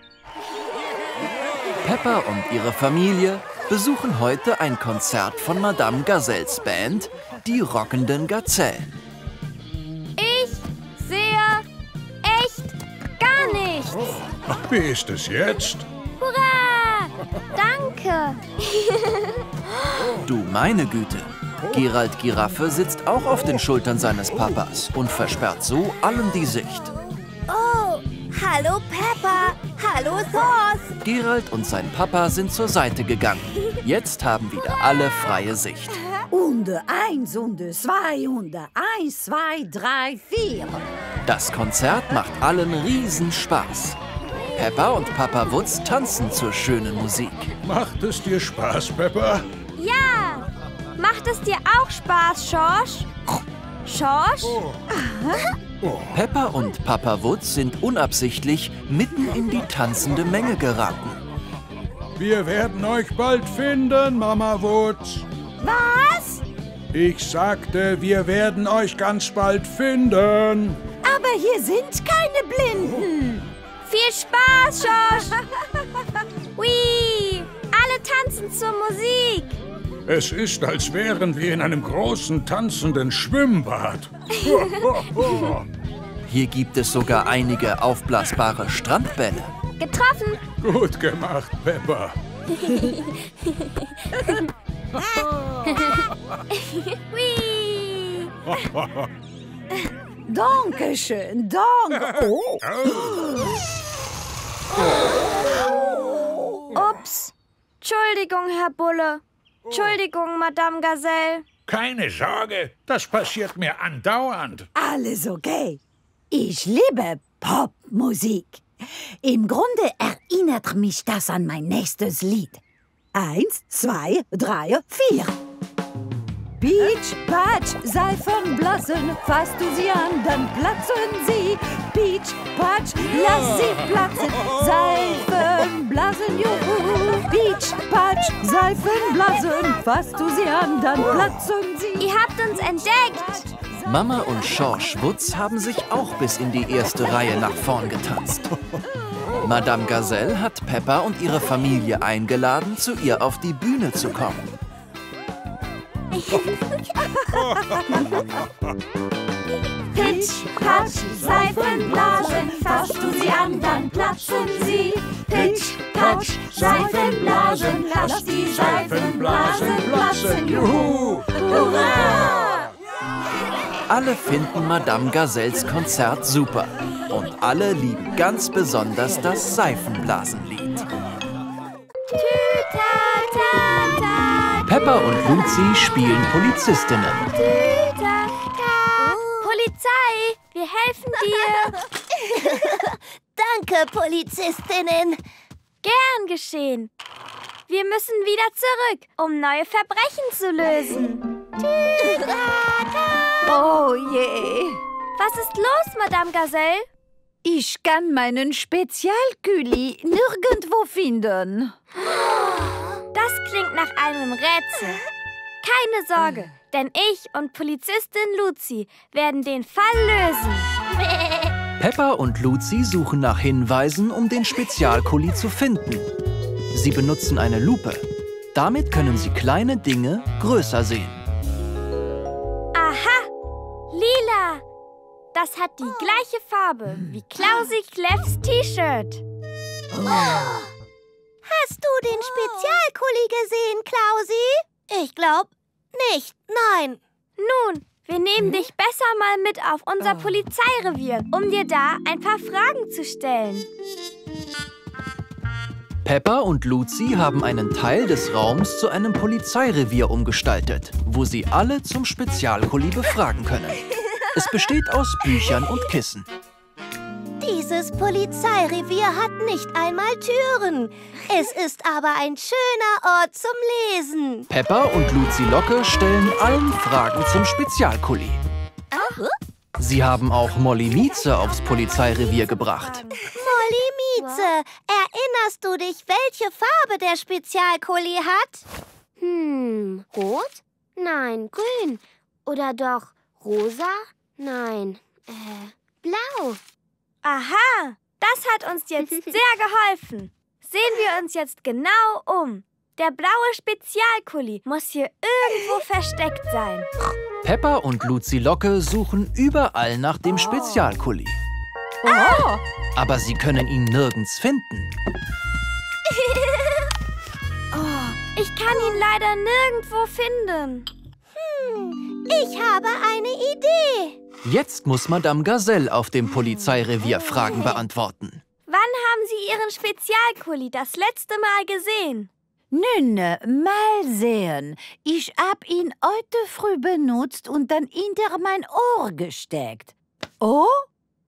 Peppa und ihre Familie besuchen heute ein Konzert von Madame Gazelles Band, die rockenden Gazellen. Ich sehe echt gar nichts. Wie ist es jetzt? Du meine Güte. Gerald Giraffe sitzt auch auf den Schultern seines Papas und versperrt so allen die Sicht. Oh, hallo Peppa. Hallo Sauce. Gerald und sein Papa sind zur Seite gegangen. Jetzt haben wieder alle freie Sicht. Und eins und zwei und eins, zwei, drei, vier. Das Konzert macht allen riesen Peppa und Papa Wutz tanzen zur schönen Musik. Macht es dir Spaß, Peppa? Ja. Macht es dir auch Spaß, Schorsch? Schorsch? Peppa und Papa Wutz sind unabsichtlich mitten in die tanzende Menge geraten. Wir werden euch bald finden, Mama Wutz. Was? Ich sagte, wir werden euch ganz bald finden. Aber hier sind keine Blinden. Viel Spaß, Schorsch. Hui. Alle tanzen zur Musik. Es ist, als wären wir in einem großen tanzenden Schwimmbad. Hier gibt es sogar einige aufblasbare Strandbälle. Getroffen. Gut gemacht, Peppa. Hui. Dankeschön, danke. Oh. Ups. Entschuldigung, Herr Bulle. Entschuldigung, Madame Gazelle. Keine Sorge, das passiert mir andauernd. Alles okay. Ich liebe Popmusik. Im Grunde erinnert mich das an mein nächstes Lied. Eins, zwei, drei, vier. Peach, Patch, Seifenblasen, fasst du sie an, dann platzen sie. Peach, Patch, lass sie platzen. Seifenblasen, juhu. Peach, Patch, Seifenblasen, fasst du sie an, dann platzen sie. Ihr habt uns entdeckt. Mama und Schorsch Wutz haben sich auch bis in die erste Reihe nach vorn getanzt. Madame Gazelle hat Peppa und ihre Familie eingeladen, zu ihr auf die Bühne zu kommen. Pitch, Patsch, Seifenblasen, fasst du sie an, dann platzen sie. Pitch, Patsch, Seifenblasen, lass die Seifenblasen platzen. Juhu! Hurra! Alle finden Madame Gazelles Konzert super. Und alle lieben ganz besonders das Seifenblasenlied. Tüta-ta-ta, Peppa und Luzi spielen Polizistinnen. Polizei, wir helfen dir. Danke, Polizistinnen. Gern geschehen. Wir müssen wieder zurück, um neue Verbrechen zu lösen. Oh je. Was ist los, Madame Gazelle? Ich kann meinen Spezialküli nirgendwo finden. Das klingt nach einem Rätsel. Keine Sorge, denn ich und Polizistin Luzi werden den Fall lösen. Peppa und Luzi suchen nach Hinweisen, um den Spezialkuli zu finden. Sie benutzen eine Lupe. Damit können sie kleine Dinge größer sehen. Aha! Lila! Das hat die gleiche Farbe wie Klausi Kleffs T-Shirt. Hast du den Spezialkuli gesehen, Klausi? Ich glaub nicht. Nein. Nun, wir nehmen dich besser mal mit auf unser Polizeirevier, um dir da ein paar Fragen zu stellen. Peppa und Luzi haben einen Teil des Raums zu einem Polizeirevier umgestaltet, wo sie alle zum Spezialkuli befragen können. Es besteht aus Büchern und Kissen. Dieses Polizeirevier hat nicht einmal Türen. Es ist aber ein schöner Ort zum Lesen. Peppa und Luzi Locke stellen allen Fragen zum Spezialkuli. Sie haben auch Molly Mieze aufs Polizeirevier gebracht. Molly Mieze, erinnerst du dich, welche Farbe der Spezialkuli hat? Hm, rot? Nein, grün. Oder doch rosa? Nein, äh, blau. Aha, das hat uns jetzt sehr geholfen. Sehen wir uns jetzt genau um. Der blaue Spezialkuli muss hier irgendwo versteckt sein. Peppa und Luzi Locke suchen überall nach dem Spezialkuli. Oh. Aber sie können ihn nirgends finden. oh, ich kann ihn leider nirgendwo finden. Hm, ich habe eine Idee. Jetzt muss Madame Gazelle auf dem Polizeirevier Fragen beantworten. Wann haben Sie Ihren Spezialkuli das letzte Mal gesehen? Nünne, mal sehen. Ich hab ihn heute früh benutzt und dann hinter mein Ohr gesteckt. Oh?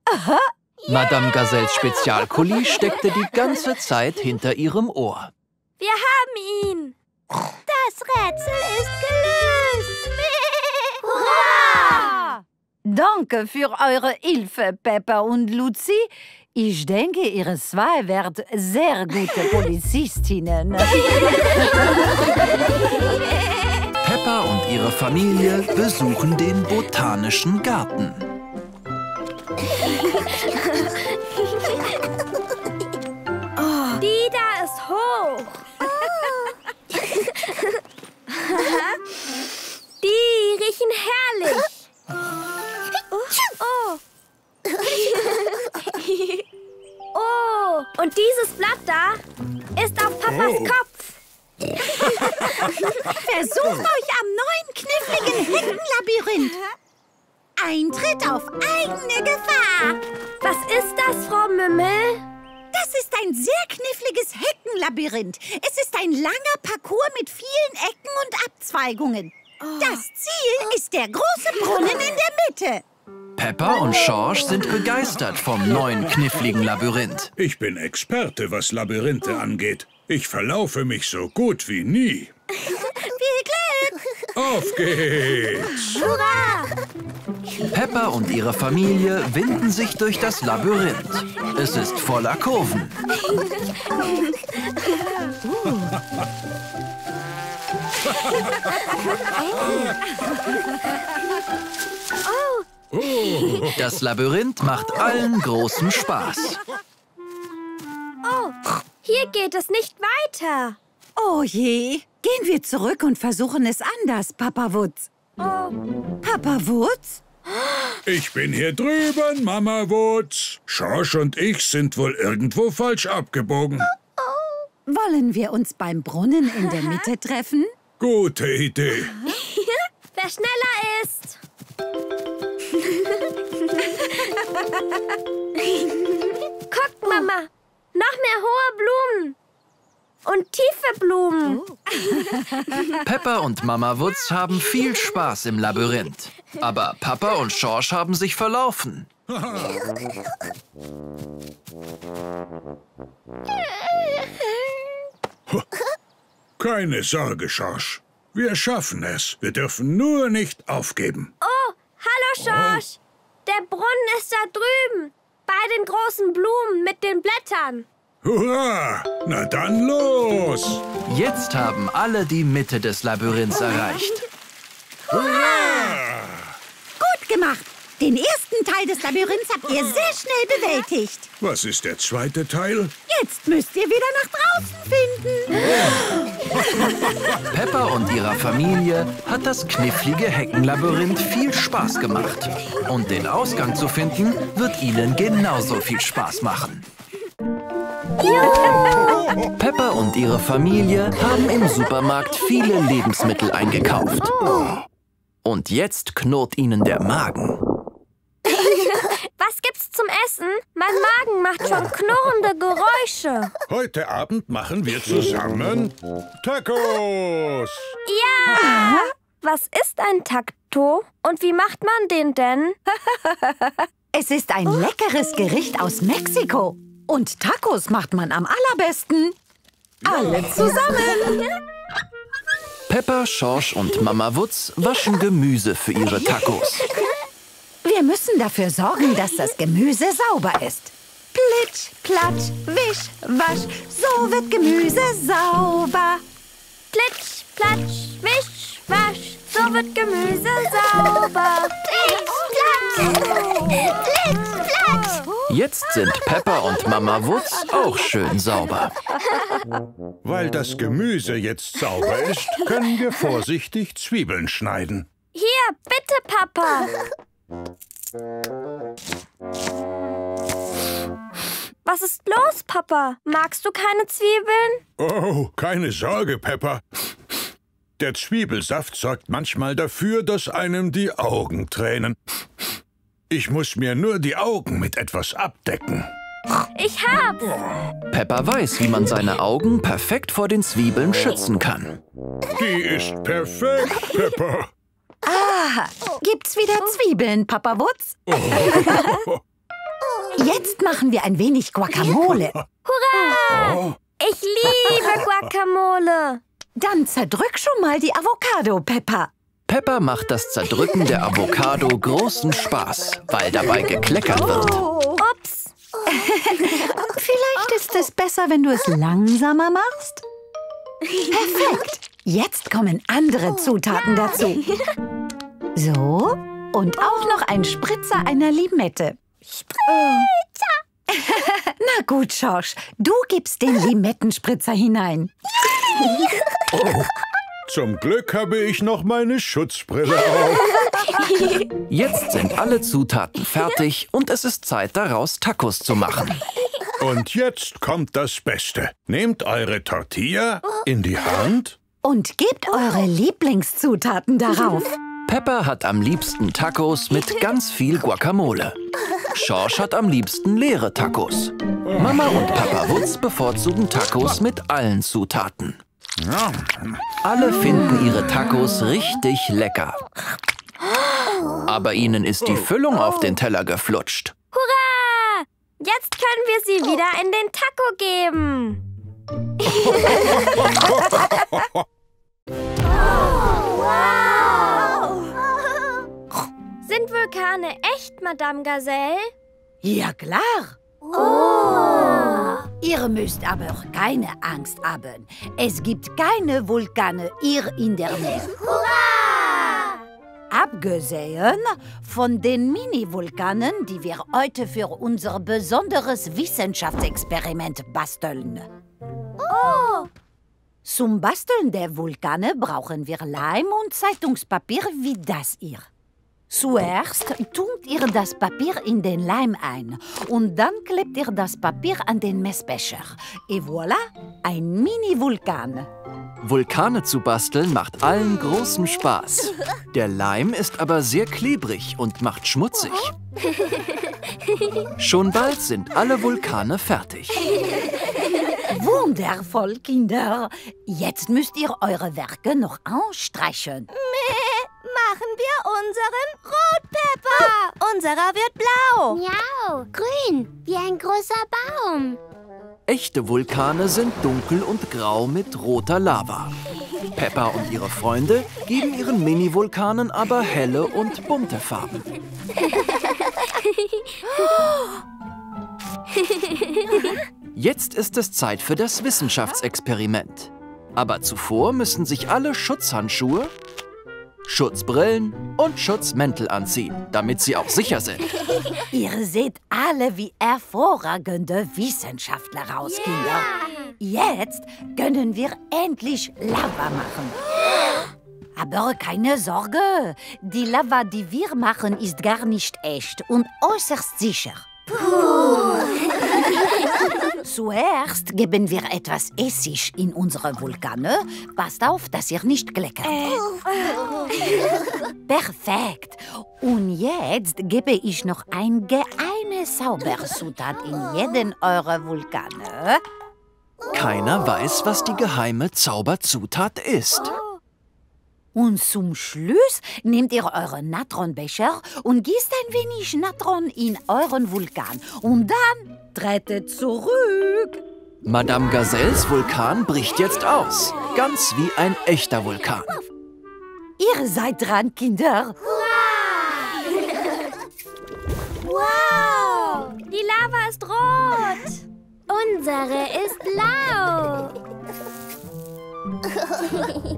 Aha. Madame Gazelles Spezialkuli steckte die ganze Zeit hinter ihrem Ohr. Wir haben ihn! Das Rätsel ist gelöst! Hurra! Danke für eure Hilfe, Peppa und Luzi. Ich denke, ihr zwei werdet sehr gute Polizistinnen. Peppa und ihre Familie besuchen den Botanischen Garten. Oh, die da ist hoch. die riechen herrlich. Oh. Oh, und dieses Blatt da ist auf Papas Oh. Kopf. Versucht euch am neuen kniffligen Heckenlabyrinth. Eintritt auf eigene Gefahr. Was ist das, Frau Mümmel? Das ist ein sehr kniffliges Heckenlabyrinth. Es ist ein langer Parcours mit vielen Ecken und Abzweigungen. Das Ziel ist der große Brunnen in der Mitte. Peppa und Schorsch sind begeistert vom neuen kniffligen Labyrinth. Ich bin Experte, was Labyrinthe angeht. Ich verlaufe mich so gut wie nie. Viel Glück! Auf geht's! Hurra! Peppa und ihre Familie winden sich durch das Labyrinth. Es ist voller Kurven. Das Labyrinth macht allen großen Spaß. Oh, hier geht es nicht weiter. Oh je. Gehen wir zurück und versuchen es anders, Papa Wutz. Oh, Papa Wutz? Ich bin hier drüben, Mama Wutz. Schorsch und ich sind wohl irgendwo falsch abgebogen. Wollen wir uns beim Brunnen in der Mitte treffen? Gute Idee. wer schneller ist. Guck, Mama. Noch mehr hohe Blumen. Und tiefe Blumen. Peppa und Mama Wutz haben viel Spaß im Labyrinth. Aber Papa und Schorsch haben sich verlaufen. Keine Sorge, Schorsch. Wir schaffen es. Wir dürfen nur nicht aufgeben. Oh, hallo, Schorsch. Der Brunnen ist da drüben. Bei den großen Blumen mit den Blättern. Hurra! Na dann los! Jetzt haben alle die Mitte des Labyrinths erreicht. Hurra! Gut gemacht. Den ersten Teil des Labyrinths habt ihr sehr schnell bewältigt. Was ist der zweite Teil? Jetzt müsst ihr wieder nach draußen finden. Peppa und ihrer Familie hat das knifflige Heckenlabyrinth viel Spaß gemacht. Und den Ausgang zu finden, wird ihnen genauso viel Spaß machen. Peppa und ihre Familie haben im Supermarkt viele Lebensmittel eingekauft. Und jetzt knurrt ihnen der Magen. Was gibt's zum Essen? Mein Magen macht schon knurrende Geräusche. Heute Abend machen wir zusammen Tacos. Ja! Was ist ein Takto? Und wie macht man den denn? Es ist ein leckeres Gericht aus Mexiko. Und Tacos macht man am allerbesten. Alle zusammen. Peppa, Schorsch und Mama Wutz waschen Gemüse für ihre Tacos. Wir müssen dafür sorgen, dass das Gemüse sauber ist. Plitsch, platsch, wisch, wasch, so wird Gemüse sauber. Plitsch, platsch, wisch, wasch, so wird Gemüse sauber. Plitsch, platsch, plitsch, platsch. Jetzt sind Peppa und Mama Wutz auch schön sauber. Weil das Gemüse jetzt sauber ist, können wir vorsichtig Zwiebeln schneiden. Hier, bitte, Papa. Was ist los, Papa? Magst du keine Zwiebeln? Oh, keine Sorge, Pepper. Der Zwiebelsaft sorgt manchmal dafür, dass einem die Augen tränen. Ich muss mir nur die Augen mit etwas abdecken. Ich hab's. Peppa weiß, wie man seine Augen perfekt vor den Zwiebeln schützen kann. Die ist perfekt, Pepper. Ah, gibt's wieder Zwiebeln, Papa Wutz? Jetzt machen wir ein wenig Guacamole. Hurra! Ich liebe Guacamole. Dann zerdrück schon mal die Avocado, Peppa. Peppa macht das Zerdrücken der Avocado großen Spaß, weil dabei gekleckert wird. Ups. Vielleicht ist es besser, wenn du es langsamer machst. Perfekt. Jetzt kommen andere Zutaten dazu. So, und auch noch ein Spritzer einer Limette. Spritzer! Na gut, Schorsch, du gibst den Limettenspritzer hinein. Oh, zum Glück habe ich noch meine Schutzbrille auf. Jetzt sind alle Zutaten fertig und es ist Zeit daraus, Tacos zu machen. Und jetzt kommt das Beste. Nehmt eure Tortilla in die Hand. Und gebt eure Lieblingszutaten darauf. Peppa hat am liebsten Tacos mit ganz viel Guacamole. Schorsch hat am liebsten leere Tacos. Mama und Papa Wutz bevorzugen Tacos mit allen Zutaten. Alle finden ihre Tacos richtig lecker. Aber ihnen ist die Füllung auf den Teller geflutscht. Hurra! Jetzt können wir sie wieder in den Taco geben. Sind Vulkane echt, Madame Gazelle? Ja, klar. Oh. Ihr müsst aber keine Angst haben. Es gibt keine Vulkane hier in der Nähe. Hurra! Abgesehen von den Mini-Vulkanen, die wir heute für unser besonderes Wissenschaftsexperiment basteln. Oh! Zum Basteln der Vulkane brauchen wir Leim und Zeitungspapier wie das hier. Zuerst tut ihr das Papier in den Leim ein und dann klebt ihr das Papier an den Messbecher. Et voilà, ein Mini-Vulkan. Vulkane zu basteln macht allen großen Spaß. Der Leim ist aber sehr klebrig und macht schmutzig. Schon bald sind alle Vulkane fertig. Wundervoll, Kinder. Jetzt müsst ihr eure Werke noch anstreichen. Machen wir unseren Rotpepper. Unserer wird blau. Miau, grün, wie ein großer Baum. Echte Vulkane sind dunkel und grau mit roter Lava. Peppa und ihre Freunde geben ihren Mini-Vulkanen aber helle und bunte Farben. Jetzt ist es Zeit für das Wissenschaftsexperiment. Aber zuvor müssen sich alle Schutzhandschuhe, Schutzbrillen und Schutzmäntel anziehen, damit sie auch sicher sind. Ihr seht alle wie hervorragende Wissenschaftler aus, Kinder. Jetzt können wir endlich Lava machen. Aber keine Sorge, die Lava, die wir machen, ist gar nicht echt und äußerst sicher. Zuerst geben wir etwas Essig in unsere Vulkane. Passt auf, dass ihr nicht kleckert. Perfekt. Und jetzt gebe ich noch ein geheime Zauberzutat in jeden eurer Vulkane. Keiner weiß, was die geheime Zauberzutat ist. Und zum Schluss nehmt ihr euren Natronbecher und gießt ein wenig Natron in euren Vulkan. Und dann tretet zurück. Madame Gazelles Vulkan bricht jetzt aus. Ganz wie ein echter Vulkan. Ihr seid dran, Kinder. Wow! Die Lava ist rot. Unsere ist blau.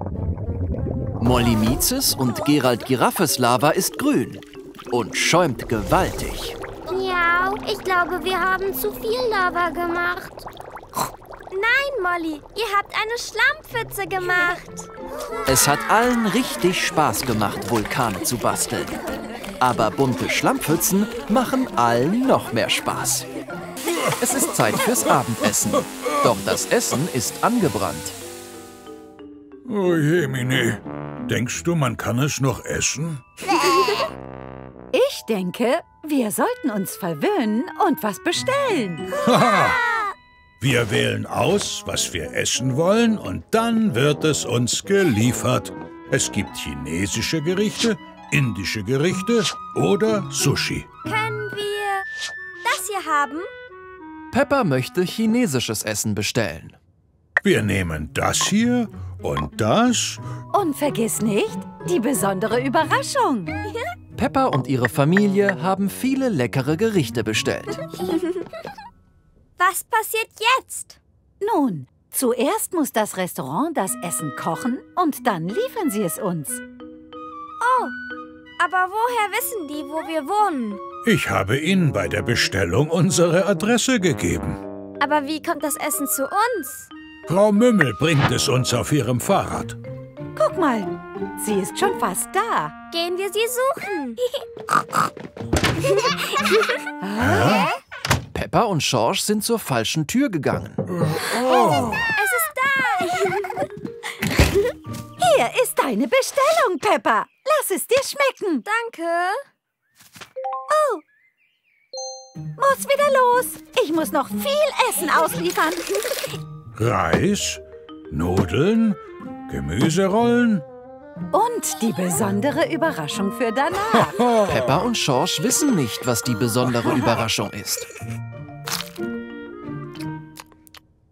Molly Mizes und Gerald Giraffes Lava ist grün und schäumt gewaltig. Miau, ich glaube, wir haben zu viel Lava gemacht. Nein, Molly, ihr habt eine Schlammpfütze gemacht. Es hat allen richtig Spaß gemacht, Vulkane zu basteln. Aber bunte Schlammpfützen machen allen noch mehr Spaß. Es ist Zeit fürs Abendessen. Doch das Essen ist angebrannt. Oh je, Mine. Denkst du, man kann es noch essen? Ich denke, wir sollten uns verwöhnen und was bestellen. Haha! Wir wählen aus, was wir essen wollen, und dann wird es uns geliefert. Es gibt chinesische Gerichte, indische Gerichte oder Sushi. Können wir das hier haben? Peppa möchte chinesisches Essen bestellen. Wir nehmen das hier und das. Und vergiss nicht, die besondere Überraschung. Peppa und ihre Familie haben viele leckere Gerichte bestellt. Was passiert jetzt? Nun, zuerst muss das Restaurant das Essen kochen und dann liefern sie es uns. Oh, aber woher wissen die, wo wir wohnen? Ich habe Ihnen bei der Bestellung unsere Adresse gegeben. Aber wie kommt das Essen zu uns? Frau Mümmel bringt es uns auf ihrem Fahrrad. Guck mal, sie ist schon fast da. Gehen wir sie suchen. Hä? Peppa und Schorsch sind zur falschen Tür gegangen. Oh. Es ist da. Hier ist deine Bestellung, Peppa. Lass es dir schmecken. Danke. Oh. Muss wieder los. Ich muss noch viel Essen ausliefern. Reis, Nudeln, Gemüserollen. Und die besondere Überraschung für danach. Peppa und Schorsch wissen nicht, was die besondere Überraschung ist.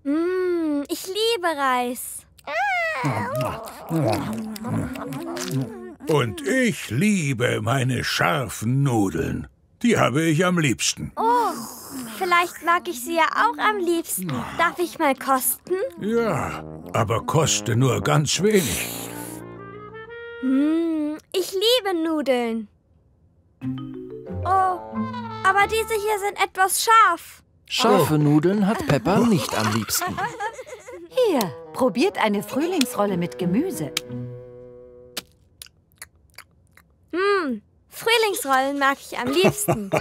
Mm, ich liebe Reis. Und ich liebe meine scharfen Nudeln. Die habe ich am liebsten. Oh, vielleicht mag ich sie ja auch am liebsten. Darf ich mal kosten? Ja, aber koste nur ganz wenig. Mm, ich liebe Nudeln. Oh, aber diese hier sind etwas scharf. Scharfe Nudeln hat Peppa nicht am liebsten. Hier, probiert eine Frühlingsrolle mit Gemüse. Hm, Frühlingsrollen mag ich am liebsten.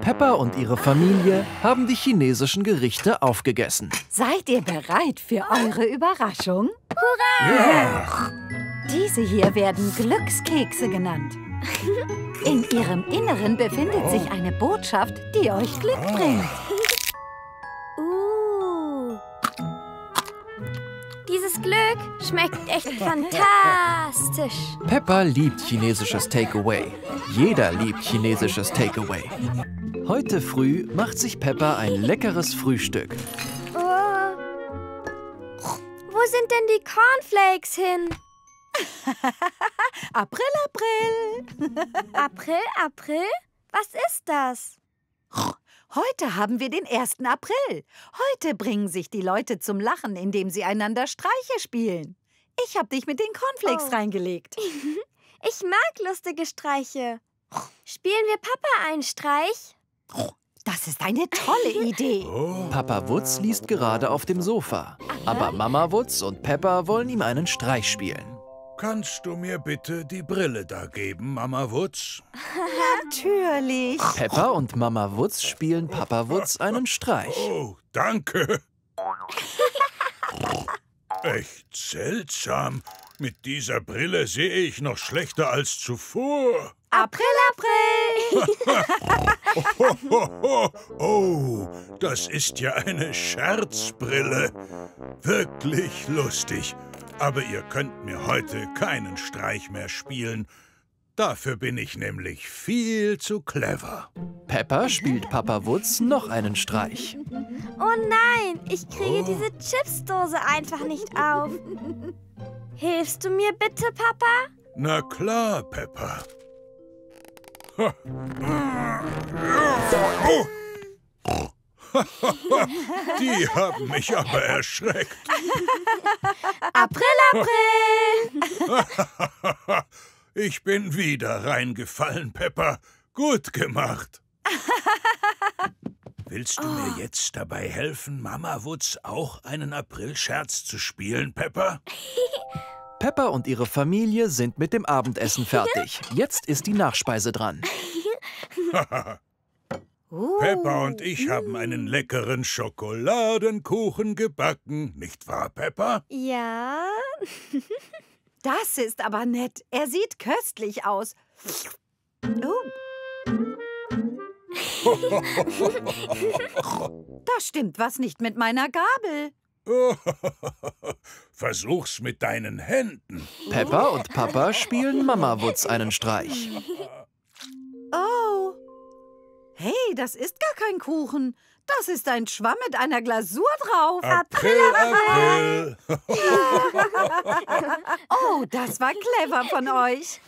Peppa und ihre Familie haben die chinesischen Gerichte aufgegessen. Seid ihr bereit für eure Überraschung? Ja. Diese hier werden Glückskekse genannt. In ihrem Inneren befindet sich eine Botschaft, die euch Glück bringt. Dieses Glück schmeckt echt fantastisch. Peppa liebt chinesisches Takeaway. Jeder liebt chinesisches Takeaway. Heute früh macht sich Peppa ein leckeres Frühstück. Oh. Wo sind denn die Cornflakes hin? April, April. April, April? Was ist das? Heute haben wir den 1. April. Heute bringen sich die Leute zum Lachen, indem sie einander Streiche spielen. Ich habe dich mit den Cornflakes Oh. reingelegt. Ich mag lustige Streiche. Spielen wir Papa einen Streich? Das ist eine tolle Idee. Papa Wutz liest gerade auf dem Sofa. Aber Mama Wutz und Peppa wollen ihm einen Streich spielen. Kannst du mir bitte die Brille da geben, Mama Wutz? Natürlich. Peppa und Mama Wutz spielen Papa Wutz einen Streich. Oh, danke. Echt seltsam. Mit dieser Brille sehe ich noch schlechter als zuvor. April, April. Ho. Oh, das ist ja eine Scherzbrille. Wirklich lustig. Aber ihr könnt mir heute keinen Streich mehr spielen. Dafür bin ich nämlich viel zu clever. Peppa spielt Papa Wutz noch einen Streich. Oh nein, ich kriege Oh. diese Chipsdose einfach nicht auf. Hilfst du mir bitte, Papa? Na klar, Peppa. Oh. Die haben mich aber erschreckt. April, April! Ich bin wieder reingefallen, Peppa. Gut gemacht. Willst du mir jetzt dabei helfen, Mama Wutz auch einen Aprilscherz zu spielen, Peppa? Peppa und ihre Familie sind mit dem Abendessen fertig. Jetzt ist die Nachspeise dran. Peppa und ich haben einen leckeren Schokoladenkuchen gebacken, nicht wahr, Peppa? Ja? Das ist aber nett. Er sieht köstlich aus. Oh. Da stimmt was nicht mit meiner Gabel. Versuch's mit deinen Händen. Peppa und Papa spielen Mama Wutz einen Streich. Oh. Hey, das ist gar kein Kuchen. Das ist ein Schwamm mit einer Glasur drauf. April, April. Oh, das war clever von euch.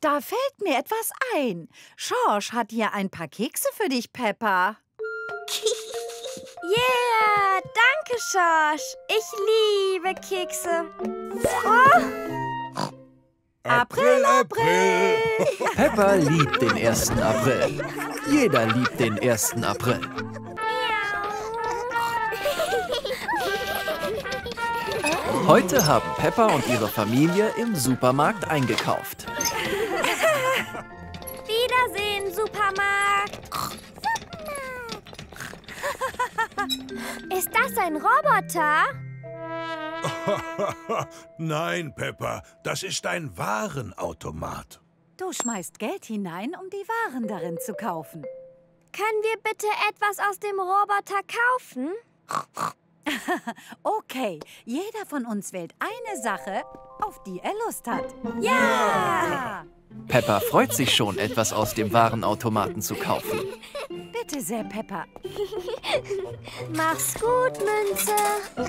Da fällt mir etwas ein. Schorsch hat hier ein paar Kekse für dich, Peppa. Yeah, danke, Schorsch. Ich liebe Kekse. Oh, April, April. Peppa liebt den 1. April. Jeder liebt den 1. April. Heute haben Peppa und ihre Familie im Supermarkt eingekauft. Wiedersehen, Supermarkt. Ist das ein Roboter? Nein, Peppa, das ist ein Warenautomat. Du schmeißt Geld hinein, um die Waren darin zu kaufen. Können wir bitte etwas aus dem Roboter kaufen? Okay, jeder von uns wählt eine Sache, auf die er Lust hat. Ja! Peppa freut sich schon, etwas aus dem Warenautomaten zu kaufen. Bitte sehr, Peppa. Mach's gut, Münze.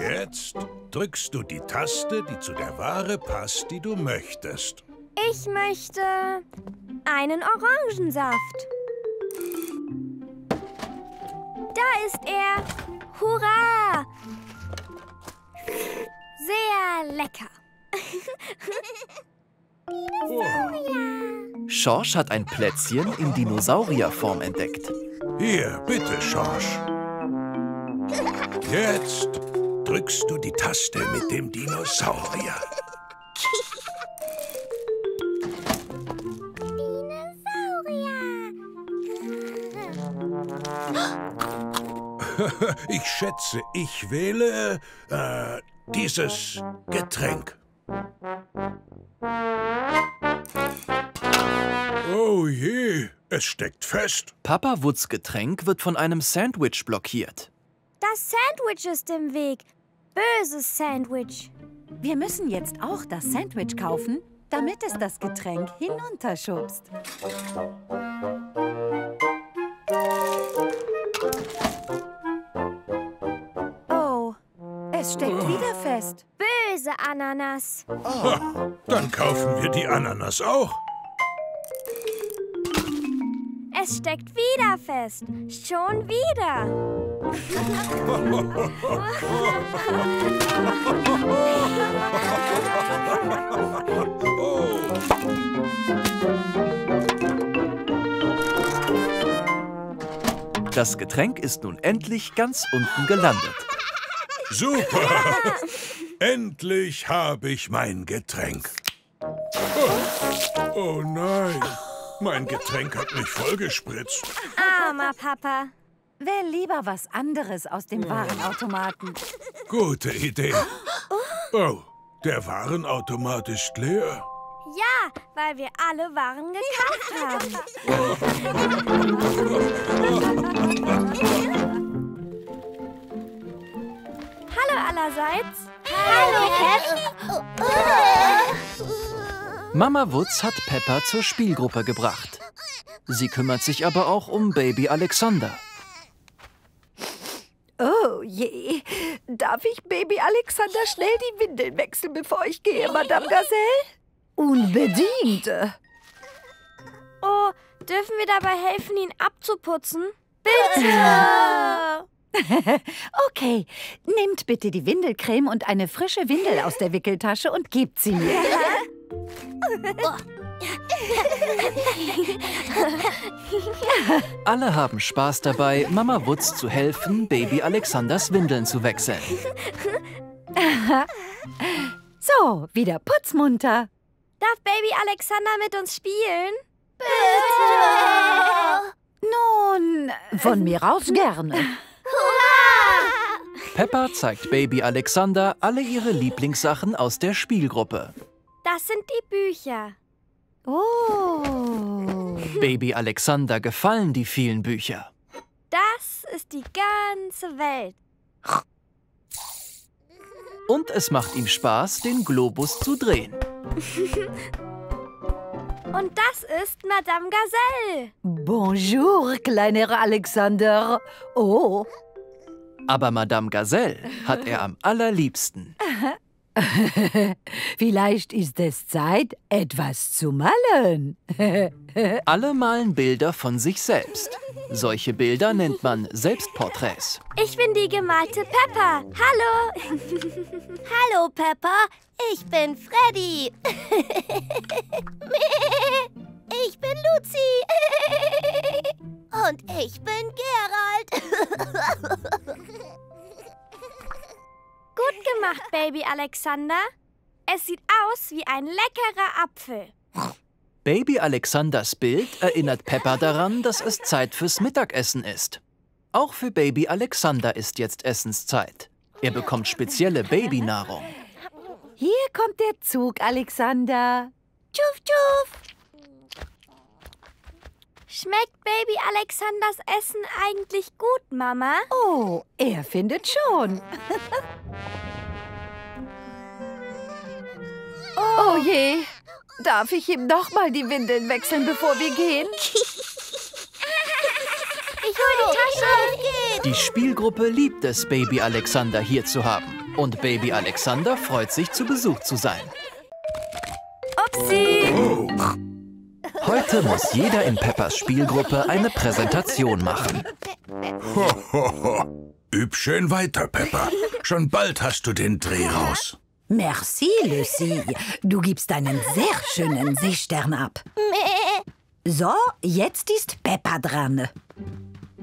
Jetzt drückst du die Taste, die zu der Ware passt, die du möchtest. Ich möchte einen Orangensaft. Da ist er. Hurra! Sehr lecker. Schorsch hat ein Plätzchen in Dinosaurierform entdeckt. Hier, bitte, Schorsch. Jetzt drückst du die Taste mit dem Dinosaurier. Ich schätze, ich wähle äh, dieses Getränk. Oh je, es steckt fest. Papa Wutz Getränk wird von einem Sandwich blockiert. Das Sandwich ist im Weg. Böses Sandwich. Wir müssen jetzt auch das Sandwich kaufen, damit es das Getränk hinunterschubst. Es steckt wieder fest. Böse Ananas. Ha, dann kaufen wir die Ananas auch. Es steckt wieder fest. Schon wieder. Das Getränk ist nun endlich ganz unten gelandet. Super! Endlich habe ich mein Getränk. Oh, oh nein, mein Getränk hat mich vollgespritzt. Armer Papa. Wähl lieber was anderes aus dem Warenautomaten. Gute Idee. Oh, der Warenautomat ist leer. Ja, weil wir alle Waren gekauft haben. Hallo allerseits. Hallo, Pep. Mama Wutz hat Peppa zur Spielgruppe gebracht. Sie kümmert sich aber auch um Baby Alexander. Oh je. Darf ich Baby Alexander schnell die Windeln wechseln, bevor ich gehe, Madame Gazelle? Unbedingt. Oh, dürfen wir dabei helfen, ihn abzuputzen? Bitte! okay, nehmt bitte die Windelcreme und eine frische Windel aus der Wickeltasche und gebt sie mir. Alle haben Spaß dabei, Mama Wutz zu helfen, Baby Alexanders Windeln zu wechseln. so, wieder putzmunter. Darf Baby Alexander mit uns spielen? Bitte! Nun, von mir aus gerne. Peppa zeigt Baby Alexander alle ihre Lieblingssachen aus der Spielgruppe. Das sind die Bücher. Oh. Baby Alexander gefallen die vielen Bücher. Das ist die ganze Welt. Und es macht ihm Spaß, den Globus zu drehen. Und das ist Madame Gazelle. Bonjour, kleiner Alexander. Oh. Aber Madame Gazelle hat er am allerliebsten. Vielleicht ist es Zeit, etwas zu malen. Alle malen Bilder von sich selbst. Solche Bilder nennt man Selbstporträts. Ich bin die gemalte Peppa. Hallo. Hallo, Peppa. Ich bin Freddy. Ich bin Luzi. Und ich bin Gerald. Gut gemacht, Baby Alexander. Es sieht aus wie ein leckerer Apfel. Baby Alexanders Bild erinnert Peppa daran, dass es Zeit fürs Mittagessen ist. Auch für Baby Alexander ist jetzt Essenszeit. Er bekommt spezielle Babynahrung. Hier kommt der Zug, Alexander. Tschuf, tschuf. Schmeckt Baby Alexanders Essen eigentlich gut, Mama? Oh, er findet schon. oh je, darf ich ihm noch mal die Windeln wechseln, bevor wir gehen? Ich hol die Tasche. Die Spielgruppe liebt es, Baby Alexander hier zu haben. Und Baby Alexander freut sich, zu Besuch zu sein. Upsi! Oh. Heute muss jeder in Peppas Spielgruppe eine Präsentation machen. Ho, ho, ho. Üb schön weiter, Peppa. Schon bald hast du den Dreh raus. Merci, Lucie. Du gibst einen sehr schönen Seestern ab. So, jetzt ist Peppa dran.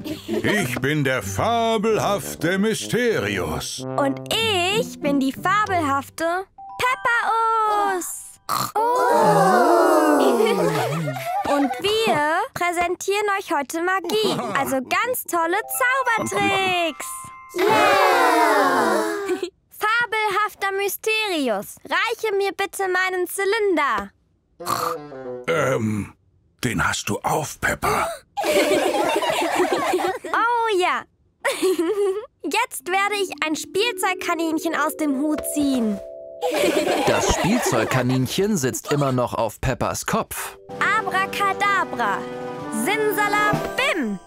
Ich bin der fabelhafte Mysterius. Und ich bin die fabelhafte Peppa-Us. Oh. Und wir präsentieren euch heute Magie, also ganz tolle Zaubertricks. Yeah. Fabelhafter Mysterius, reiche mir bitte meinen Zylinder. Ähm, den hast du auf, Peppa. Oh ja. Jetzt werde ich ein Spielzeugkaninchen aus dem Hut ziehen. Das Spielzeugkaninchen sitzt immer noch auf Peppas Kopf. Abracadabra. Simsalabim.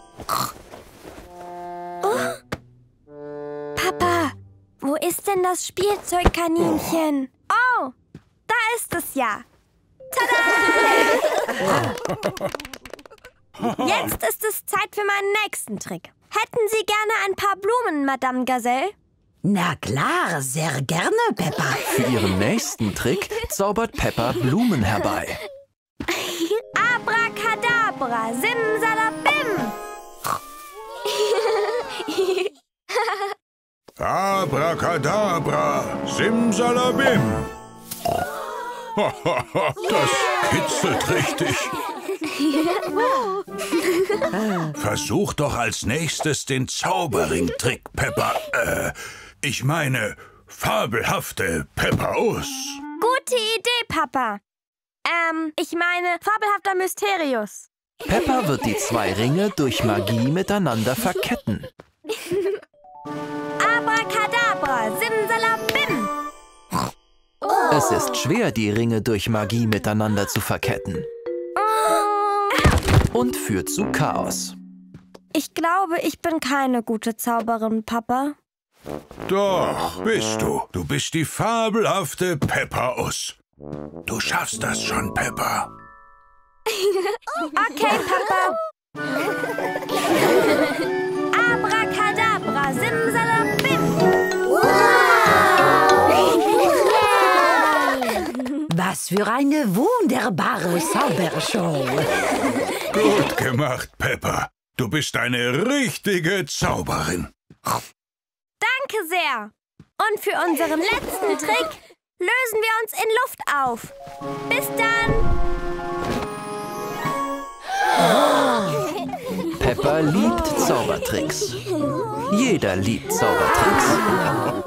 Oh. Papa, wo ist denn das Spielzeugkaninchen? Oh, da ist es ja. Tada! Jetzt ist es Zeit für meinen nächsten Trick. Hätten Sie gerne ein paar Blumen, Madame Gazelle? Na klar, sehr gerne, Peppa. Für ihren nächsten Trick zaubert Peppa Blumen herbei. Abracadabra, simsalabim. Abracadabra, simsalabim. Das kitzelt richtig. Versuch doch als nächstes den Zauberring-Trick, Peppa. Äh, ich meine, fabelhafte Peppaus. Gute Idee, Papa. Ähm, ich meine, fabelhafter Mysterius. Peppa wird die zwei Ringe durch Magie miteinander verketten. Abracadabra, simsalabim. Es ist schwer, die Ringe durch Magie miteinander zu verketten. Und führt zu Chaos. Ich glaube, ich bin keine gute Zauberin, Papa. Doch, bist du. Du bist die fabelhafte Peppaus. Du schaffst das schon, Peppa. Okay, Papa. Was für eine wunderbare Zaubershow. Gut gemacht, Peppa. Du bist eine richtige Zauberin. Danke sehr. Und für unseren letzten Trick lösen wir uns in Luft auf. Bis dann. Peppa liebt Zaubertricks. Jeder liebt Zaubertricks.